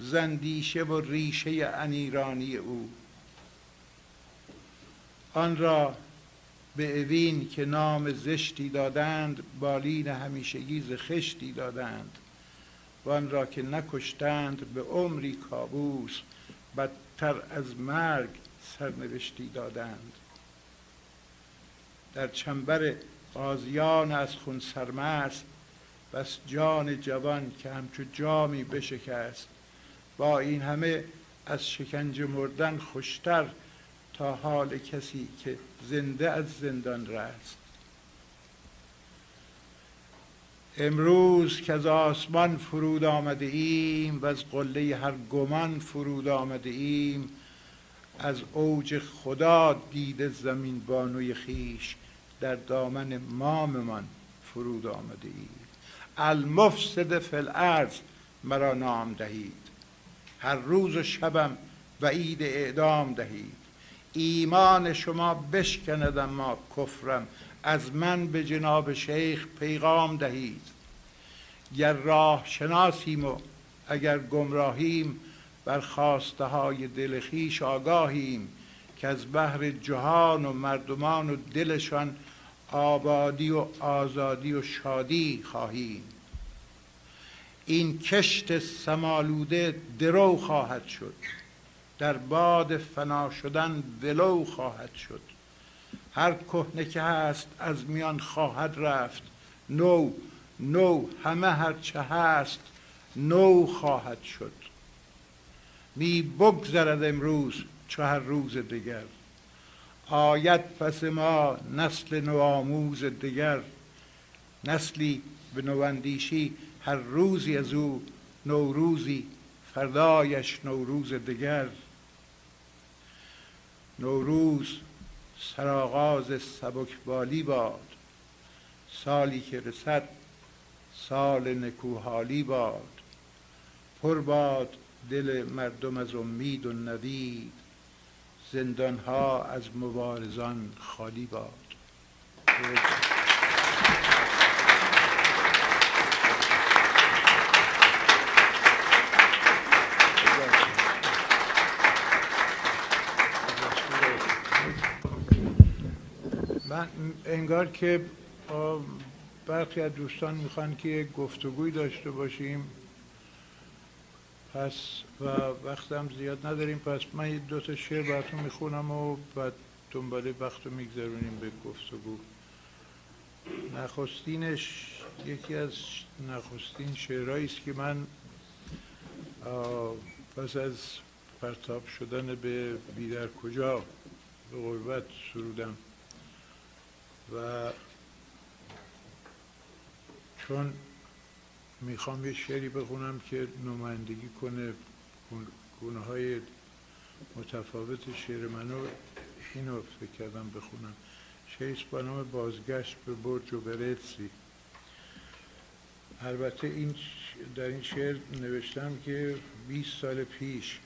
Speaker 2: زندیشه و ریشه انیرانی او. آن را به اوین که نام زشتی دادند بالین همیشگی ز خشتی دادند. و آن را که نکشتند به عمری کابوس بدتر از مرگ سرنوشتی دادند. در چنبر قاضیان از خون سرمست بس جان جوان که همچو جامی بشکست. با این همه از شکنج مردن خوشتر تا حال کسی که زنده از زندان رست. امروز که از آسمان فرود آمده ایم و از قله هر گمان فرود آمده ایم از اوج خدا دیده زمین بانوی خیش. در دامن ماممان فرود آمده اید المفسد فی الارض مرا نام دهید. هر روز و شبم وعید اعدام دهید. ایمان شما بشکند اما کفرم از من به جناب شیخ پیغام دهید. گر راه شناسیم و اگر گمراهیم بر خواسته های دل خیش آگاهیم که از بحر جهان و مردمان و دلشان آبادی و آزادی و شادی خواهیم این کشت سمالوده درو خواهد شد. در باد فنا شدن ولو خواهد شد. هر کهنه که هست از میان خواهد رفت. نو نو همه هرچه هست نو خواهد شد. می بگذرد امروز چه هر روز دیگر. آید پس ما نسل نوآموز دیگر نسلی به نواندیشی هر روزی از او نوروزی فردایش نوروز دیگر. نوروز سرآغاز سبکبالی باد سالی که رسد سال نکوحالی باد. پر باد دل مردم از امید و نوید زندان ها از مبارزان خالی باد. من انگار که برخی از دوستان می‌خوان که گفتگوی داشته باشیم. پس و وقتم زیاد نداریم. پس من دو تا شعر براتون می‌خونم و بعد دنباله وقت رو میگذرونیم به گفتگو. نخستینش یکی از نخستین شعرهایی است که من پس از پرتاب شدن به بیدر کجا به غربت سرودم و چون می‌خوام یه شعری بخونم که نمایندگی کنه. گونه های متفاوت شعر منو اینو فکر کردم بخونم. شعری با نام بازگشت به برج و برتسی البته این در این شعر نوشتم که 20 سال پیش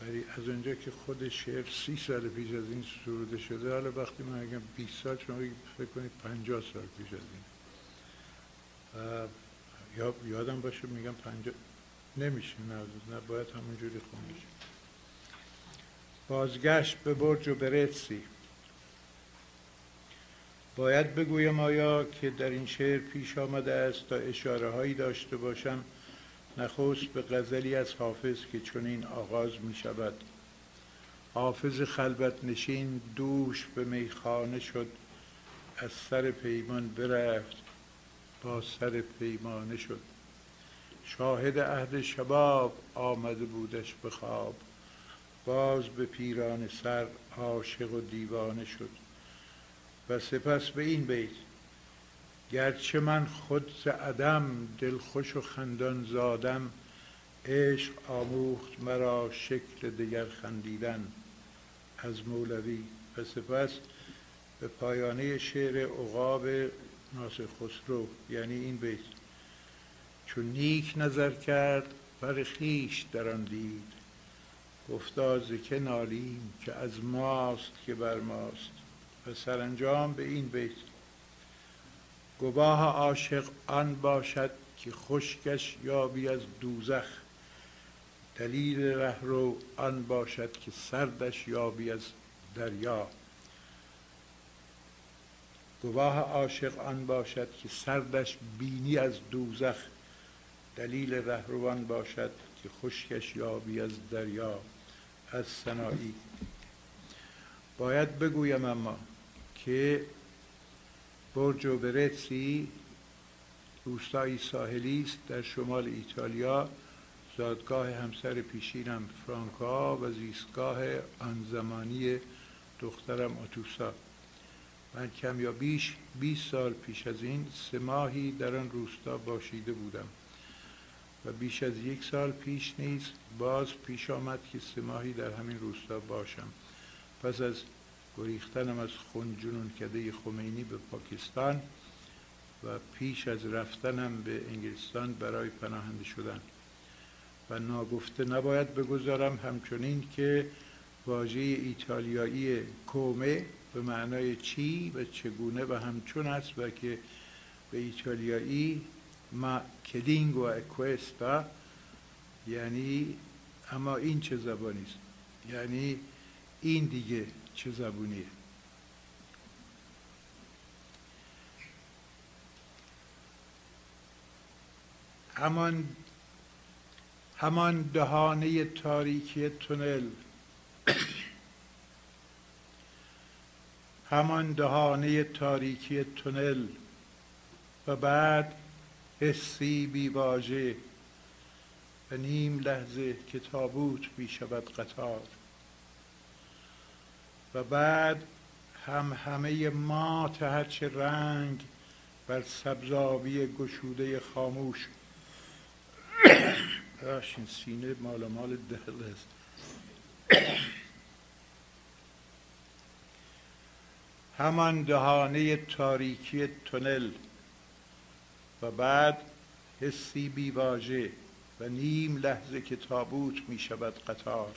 Speaker 2: ولی از اونجا که خود شعر سی سال پیش از این سروده شده حالا وقتی من اگه 20 سال شما فکر کنید 50 سال پیش از این. یا یادم باشه میگم پنجاه نمیشه نه نه باید همونجوری خونده بازگشت به برج و برتسی باید بگویم آیا که در این شعر پیش آمده است تا اشاره هایی داشته باشم نخست به غزلی از حافظ که چنین آغاز می شود حافظ خلبت نشین دوش به میخانه شد از سر پیمان برفت. با سر پیمانه شد. شاهد عهد شباب آمده بودش به خواب. باز به پیران سر عاشق و دیوانه شد. و سپس به این بیت گرچه من خود ز عدم دلخوش و خندان زادم عشق آموخت مرا شکل دیگر خندیدن. از مولوی. و سپس به پایانه شعر عقاب ناصر خسرو یعنی این بیت. چون نیک نظر کرد بر خیش در آن دید. گفتا که نالیم که از ماست که بر ماست. و سرانجام به این بیت. گواه عاشق آن باشد که خشکش یابی از دوزخ. دلیل رهرو آن باشد که سردش یابی از دریا. گواه عاشق آن باشد که سردش بینی از دوزخ. دلیل رهروان باشد که خشکش یابی از دریا از سنایی. باید بگویم اما که برج برتسی روستایی ساحلی است در شمال ایتالیا. زادگاه همسر پیشینم فرانکا و زیستگاه آن زمانی دخترم آتوسا من کم یا بیش 20 سال پیش از این سه ماهی در آن روستا باشیده بودم. و بیش از یک سال پیش نیز باز پیش آمد که سه ماهی در همین روستا باشم. پس از گریختنم از خون جنون کده خمینی به پاکستان و پیش از رفتنم به انگلستان برای پناهنده شدن. و ناگفته نباید بگذارم همچنین که واژه ایتالیایی کومه به معنای چی و چگونه و همچون است و که به ایتالیایی ما کلینگ و اکوستا یعنی اما این چه زبانی است؟ یعنی این دیگه چه زبونیه؟ همان همان دهانه تاریکی تونل همان دهانه تاریکی تونل و بعد حسی بی واژه و نیم لحظه که تابوت بی شود قطار. و بعد هم همه ما هرچه رنگ بر سبزابی گشوده خاموش. این سینه مال مال دل است. همان دهانه تاریکی تونل و بعد حسی بی واژه و نیم لحظه که تابوت می شود قطار.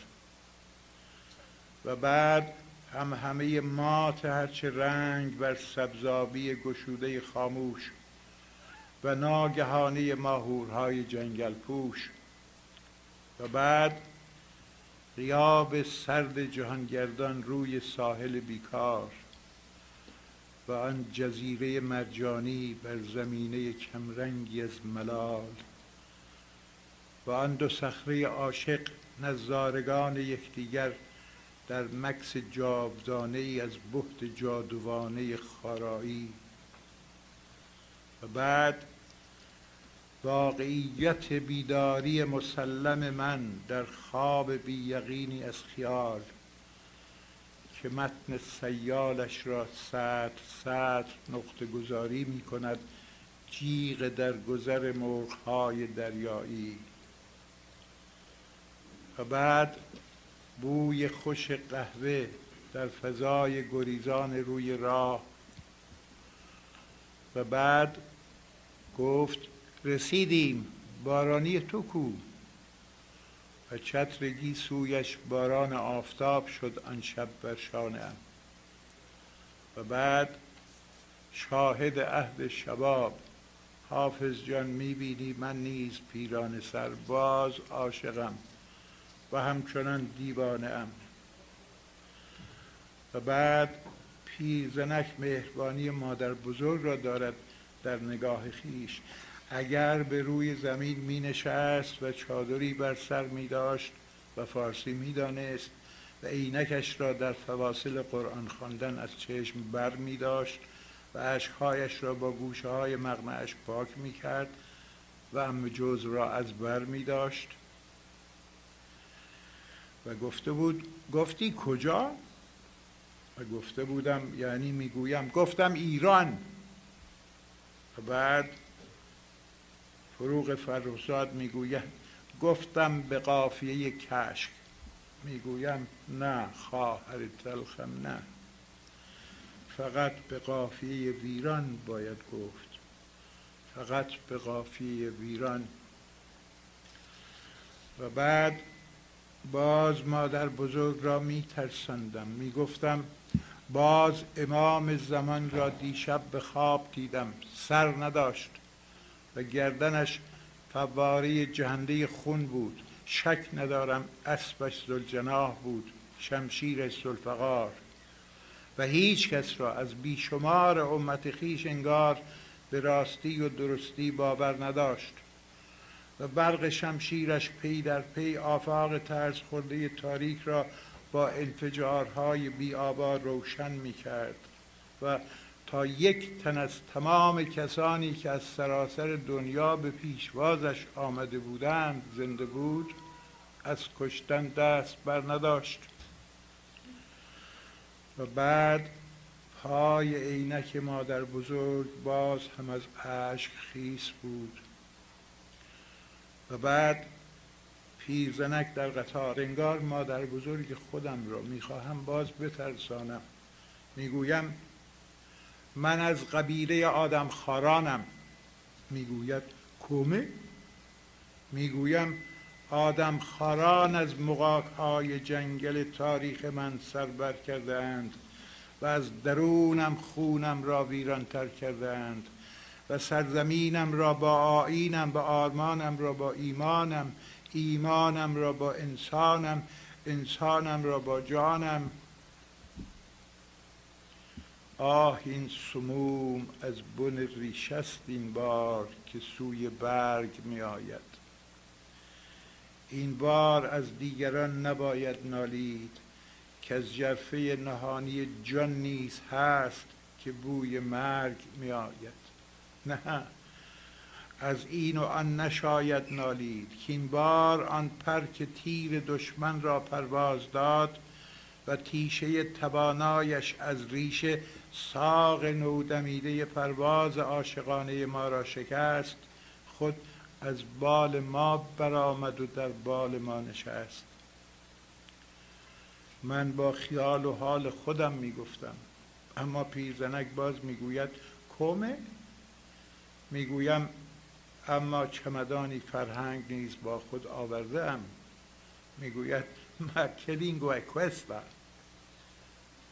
Speaker 2: و بعد هم همه مات هرچه رنگ بر سبزابی گشوده خاموش و ناگهانی ماهورهای جنگل پوش. و بعد غیاب سرد جهانگردان روی ساحل بیکار. و آن جزیره مرجانی بر زمینه کمرنگی از ملال و آن دو صخره عاشق نظارگان یکدیگر در مکس جاودانه ای از بحت جادوانه خارایی و بعد واقعیت بیداری مسلم من در خواب بییقینی از خیال که متن سیالش را سطر سطر نقطه گذاری می کند جیغ در گذر مرغهای دریایی. و بعد بوی خوش قهوه در فضای گریزان روی راه. و بعد گفت رسیدیم بارانی تو کو. و چترگی سویش باران آفتاب شد آن شب بر شانه و بعد شاهد عهد شباب حافظ جان می‌بینی من نیز پیران سر باز عاشقم و همچنان دیوانه ام. و بعد پیرزنک مهربانی مادر بزرگ را دارد در نگاه خیش اگر به روی زمین می نشست و چادری بر سر می داشت و فارسی می دانست و عینکش را در فواصل قرآن خواندن از چشم بر می داشت و عشقهایش را با گوشه های مغمعش پاک می کرد و ام جوز را از بر می داشت و گفته بود گفتی کجا؟ و گفته بودم یعنی می‌گویم گفتم ایران و بعد فروغ فرخزاد می‌گوید. گفتم به قافیه کشک. می‌گویم نه خواهر تلخم نه. فقط به قافیه ویران باید گفت. فقط به قافیه ویران. و بعد باز مادر بزرگ را می ترسندم می گفتم باز امام زمان را دیشب به خواب دیدم. سر نداشت. و گردنش فواره جهنده خون بود. شک ندارم اسبش زلجناه بود شمشیرش زلفقار و هیچ کس را از بیشمار امت خیش انگار به راستی و درستی باور نداشت. و برق شمشیرش پی در پی آفاق ترس خورده تاریک را با انفجارهای بی روشن می کرد و تا یک تن از تمام کسانی که از سراسر دنیا به پیشوازش آمده بودند زنده بود از کشتن دست بر نداشت. و بعد پای عینک مادر بزرگ باز هم از عشق خیس بود. و بعد پیرزنک در قطار انگار مادر بزرگ خودم را می‌خواهم باز بترسانم. می‌گویم من از قبیله آدم خارانم. می‌گوید کومه؟ می‌گویم آدم خاران از مقاک های جنگل تاریخ من سربر کرده اند و از درونم خونم را ویرانتر کرده اند و سرزمینم را با آینم و آرمانم را با ایمانم ایمانم را با انسانم انسانم را با جانم آه این سموم از بن ریشست این بار که سوی برگ می آید. این بار از دیگران نباید نالید که از جرفه نهانی جان نیز هست که بوی مرگ می آید. نه از این و آن نشاید نالید که این بار آن پر که تیر دشمن را پرواز داد و تیشه توانایش از ریشه ساق نودمیده پرواز عاشقانه ما را شکست. خود از بال ما برآمد و در بال ما نشست. من با خیال و حال خودم می‌گفتم اما پیرزنک باز می‌گوید کومه می‌گویم اما چمدانی فرهنگ نیز با خود آورده ام می‌گوید مکلینگو اکوستا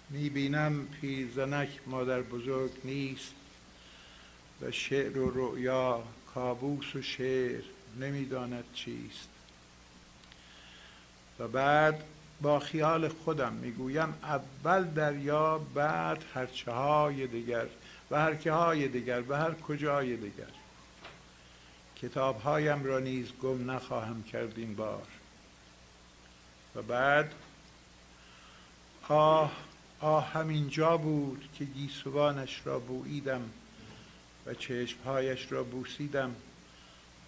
Speaker 2: می‌بینم پیرزنک مادر بزرگ نیست و شعر و رؤیا کابوس و شعر نمی‌داند چیست. و بعد با خیال خودم می‌گویم اول دریا بعد هرچه های دیگر و هرکه های دیگر و هر کجای دیگر. کتاب هایم را نیز گم نخواهم کرد این بار. و بعد آه آه همینجا بود که گیسوانش را بوییدم و چشمهایش را بوسیدم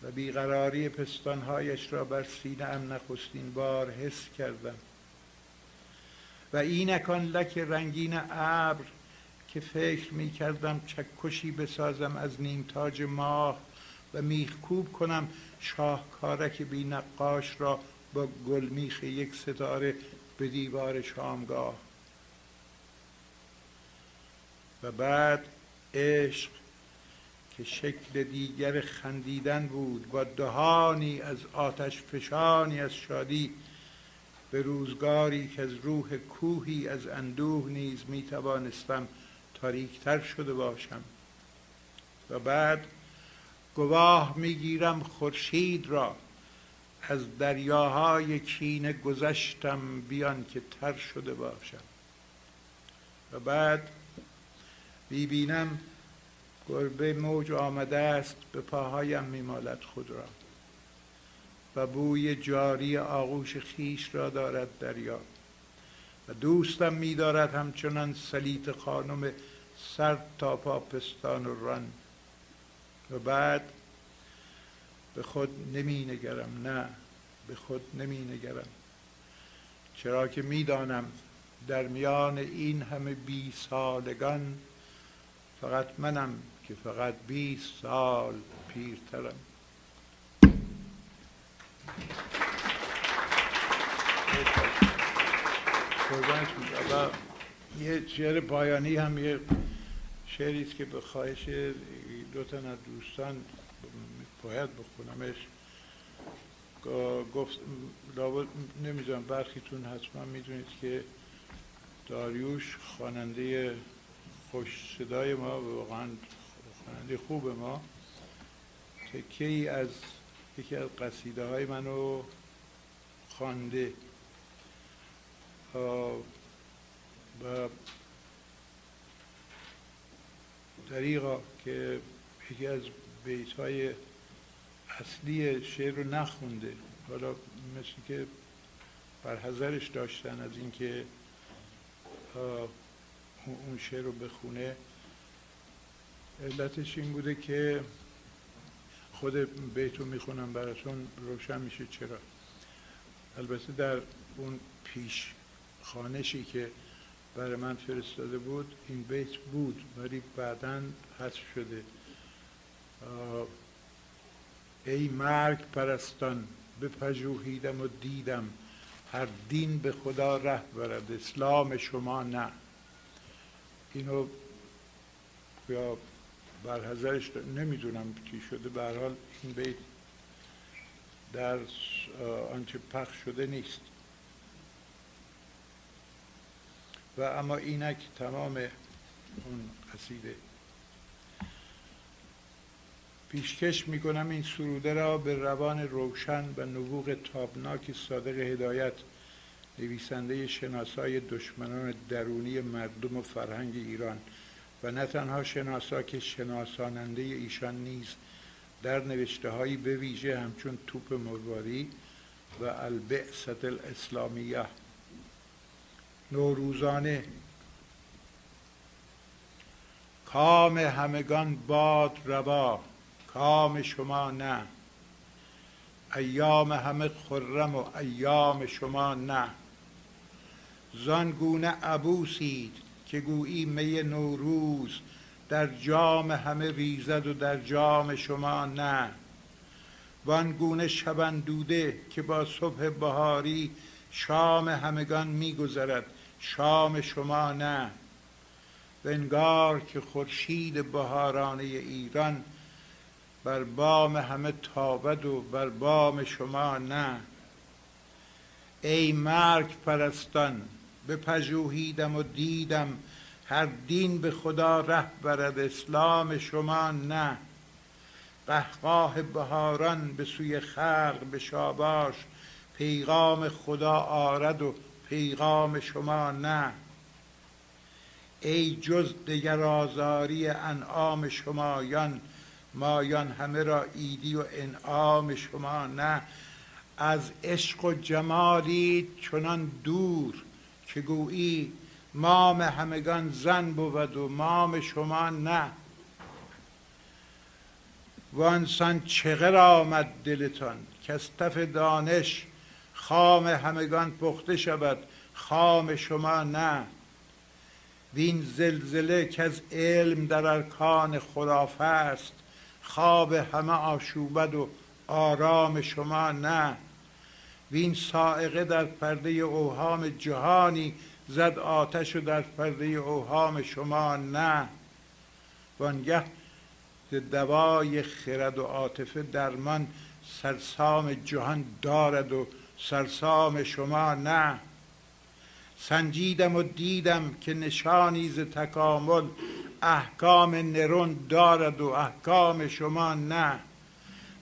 Speaker 2: و بیقراری پستانهایش را بر سینه ام نخستین بار حس کردم. و اینکان لک رنگین ابر که فکر می کردم چکشی بسازم از نیمتاج ماه و میخکوب کنم شاهکارک بی نقاش را با گلمیخ یک ستاره به دیوار شامگاه. و بعد عشق که شکل دیگر خندیدن بود با دهانی از آتش فشانی از شادی به روزگاری که از روح کوهی از اندوه نیز می توانستم تاریکتر شده باشم. و بعد گواه می‌گیرم خورشید را. از دریاهای کینه گذشتم بیان که تر شده باشم. و بعد می‌بینم گربه موج آمده است به پاهایم میمالد خود را. و بوی جاری آغوش خیش را دارد دریا. و دوستم میدارد همچنان سلیت خانم سر تا پا پستان و ران. و بعد به خود نمی نگرم نه به خود نمی نگرم چرا که می‌دانم در میان این همه بی سالگان فقط منم که فقط 20 سال پیرترم. یه شعر پایانی هم یه شعری است که به خواهش دو تا از دوستان باید بخونمش. گفت نمی‌دونم برخیتون حتما می‌دونید که داریوش خواننده خوش صدای ما و واقعا خواننده خوب ما تکه از یکی از قصیده های منو خوانده. و طریقا که یکی از بیت های اصلی شعر رو نخونده. حالا مثل که برحضرش داشتن از اینکه اون شعر رو بخونه. علتش این بوده که خود بیت رو می‌خونم براتون روشن میشه. چرا؟ البته در اون پیش خانشی که برای من فرستاده بود این بیت بود ولی بعدا حذف شده. ای مرگ پرستان بپژوهیدم و دیدم هر دین به خدا ره برد اسلام شما نه. اینو یا برحضرش نمی‌دونم چی شده به حال این بیت در آنچه پخش شده نیست. و اما اینک تمام اون قصیده. پیشکش می‌کنم این سروده را به روان روشن و نبوغ تابناک صادق هدایت نویسنده شناسای دشمنان درونی مردم و فرهنگ ایران و نه تنها شناسا که شناساننده ایشان نیز در نوشته هایی به ویژه همچون توپ مرواری و البعثت الاسلامیه. نوروزانه کام همگان باد روا. کام شما نه. ایام همه خرم و ایام شما نه. زانگونه عبوسید که گویی می نوروز در جام همه ریزد و در جام شما نه. وانگونه شبندوده که با صبح بهاری شام همگان میگذرد شام شما نه. ونگار که خورشید بهارانه ایران بر بام همه تابد و بر بام شما نه. ای مرگ پرستان بپژوهیدم و دیدم هر دین به خدا ره برد اسلام شما نه. قهقاه بهاران به سوی خلق به شاباش پیغام خدا آرد و پیغام شما نه. ای جز دگر آزاری انعام شمایان مایان همه را ایدی و انعام شما نه. از عشق و جمالی چنان دور که گویی مام همگان زن بود و مام شما نه. وانسان چغر آمد دلتان که از تف دانش خام همگان پخته شود خام شما نه. وین زلزله که از علم در ارکان خرافه است. خواب همه آشوبد و آرام شما نه. وین سائقه در پرده اوهام جهانی زد آتش و در پرده اوهام شما نه. وانگه دوای خرد و عاطفه درمان سرسام جهان دارد و سرسام شما نه. سنجیدم و دیدم که نشانی ز تکامل احکام نرون دارد و احکام شما نه.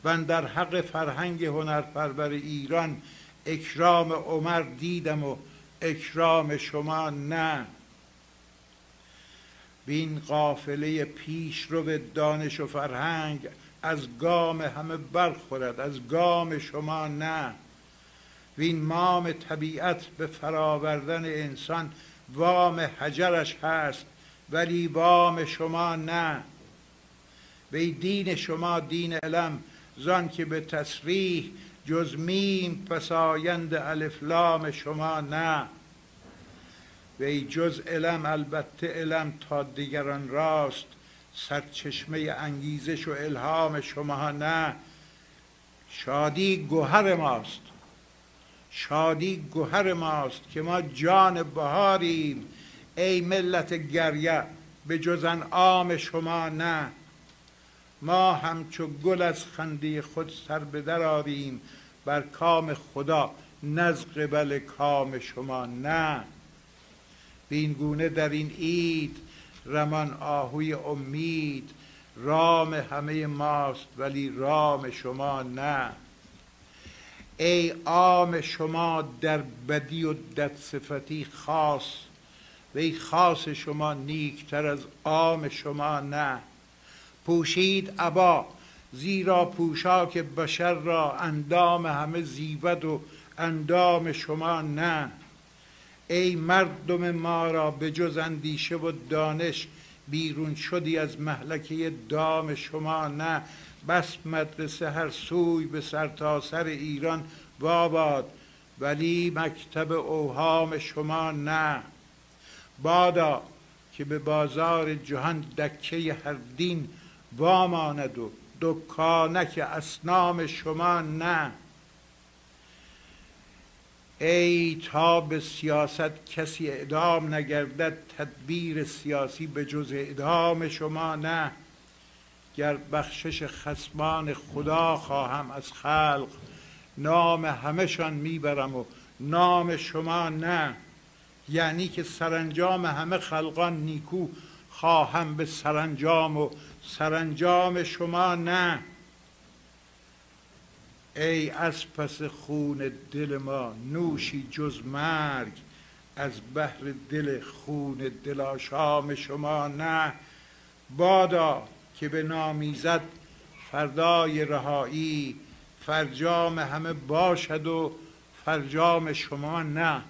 Speaker 2: و در حق فرهنگ هنرپرور ایران اکرام عمر دیدم و اکرام شما نه. بین قافله پیش رو دانش و فرهنگ از گام همه برخورد از گام شما نه. وین مام طبیعت به فراوردن انسان وام حجرش هست. ولی وام شما نه. وی دین شما دین علم زان که به تصریح جز میم پسایند الفلام شما نه. وی جز علم البته علم تا دیگران راست سرچشمه انگیزش و الهام شما نه. شادی گوهر ماست. شادی گوهر ماست که ما جان بهاریم. ای ملت گریه به جز آم شما نه. ما همچو گل از خنده خود سر به آریم بر کام خدا نز قبل کام شما نه. بین گونه در این عید رمان آهوی امید رام همه ماست ولی رام شما نه. ای عام شما در بدی و دد صفتی خاص و ای خاص شما نیکتر از عام شما نه. پوشید عبا زیرا پوشاک بشر را اندام همه زیبد و اندام شما نه. ای مردم ما را به جز اندیشه و دانش بیرون شدی از محلکه دام شما نه. بس مدرسه هر سوی به سرتاسر سر ایران واباد ولی مکتب اوهام شما نه. بادا که به بازار جهان دکه هر دین واماند و دکانک اسنام شما نه. ای تا به سیاست کسی اعدام نگردد تدبیر سیاسی به جز اعدام شما نه. گر بخشش خسمان خدا خواهم از خلق نام همهشان می‌برم و نام شما نه. یعنی که سرانجام همه خلقان نیکو خواهم به سرانجام و سرانجام شما نه. ای از پس خون دل ما نوشی جز مرگ از بحر دل خون دلاشام شما نه. بادا که به نامیزد فردای رهایی فرجام همه باشد و فرجام شما نه.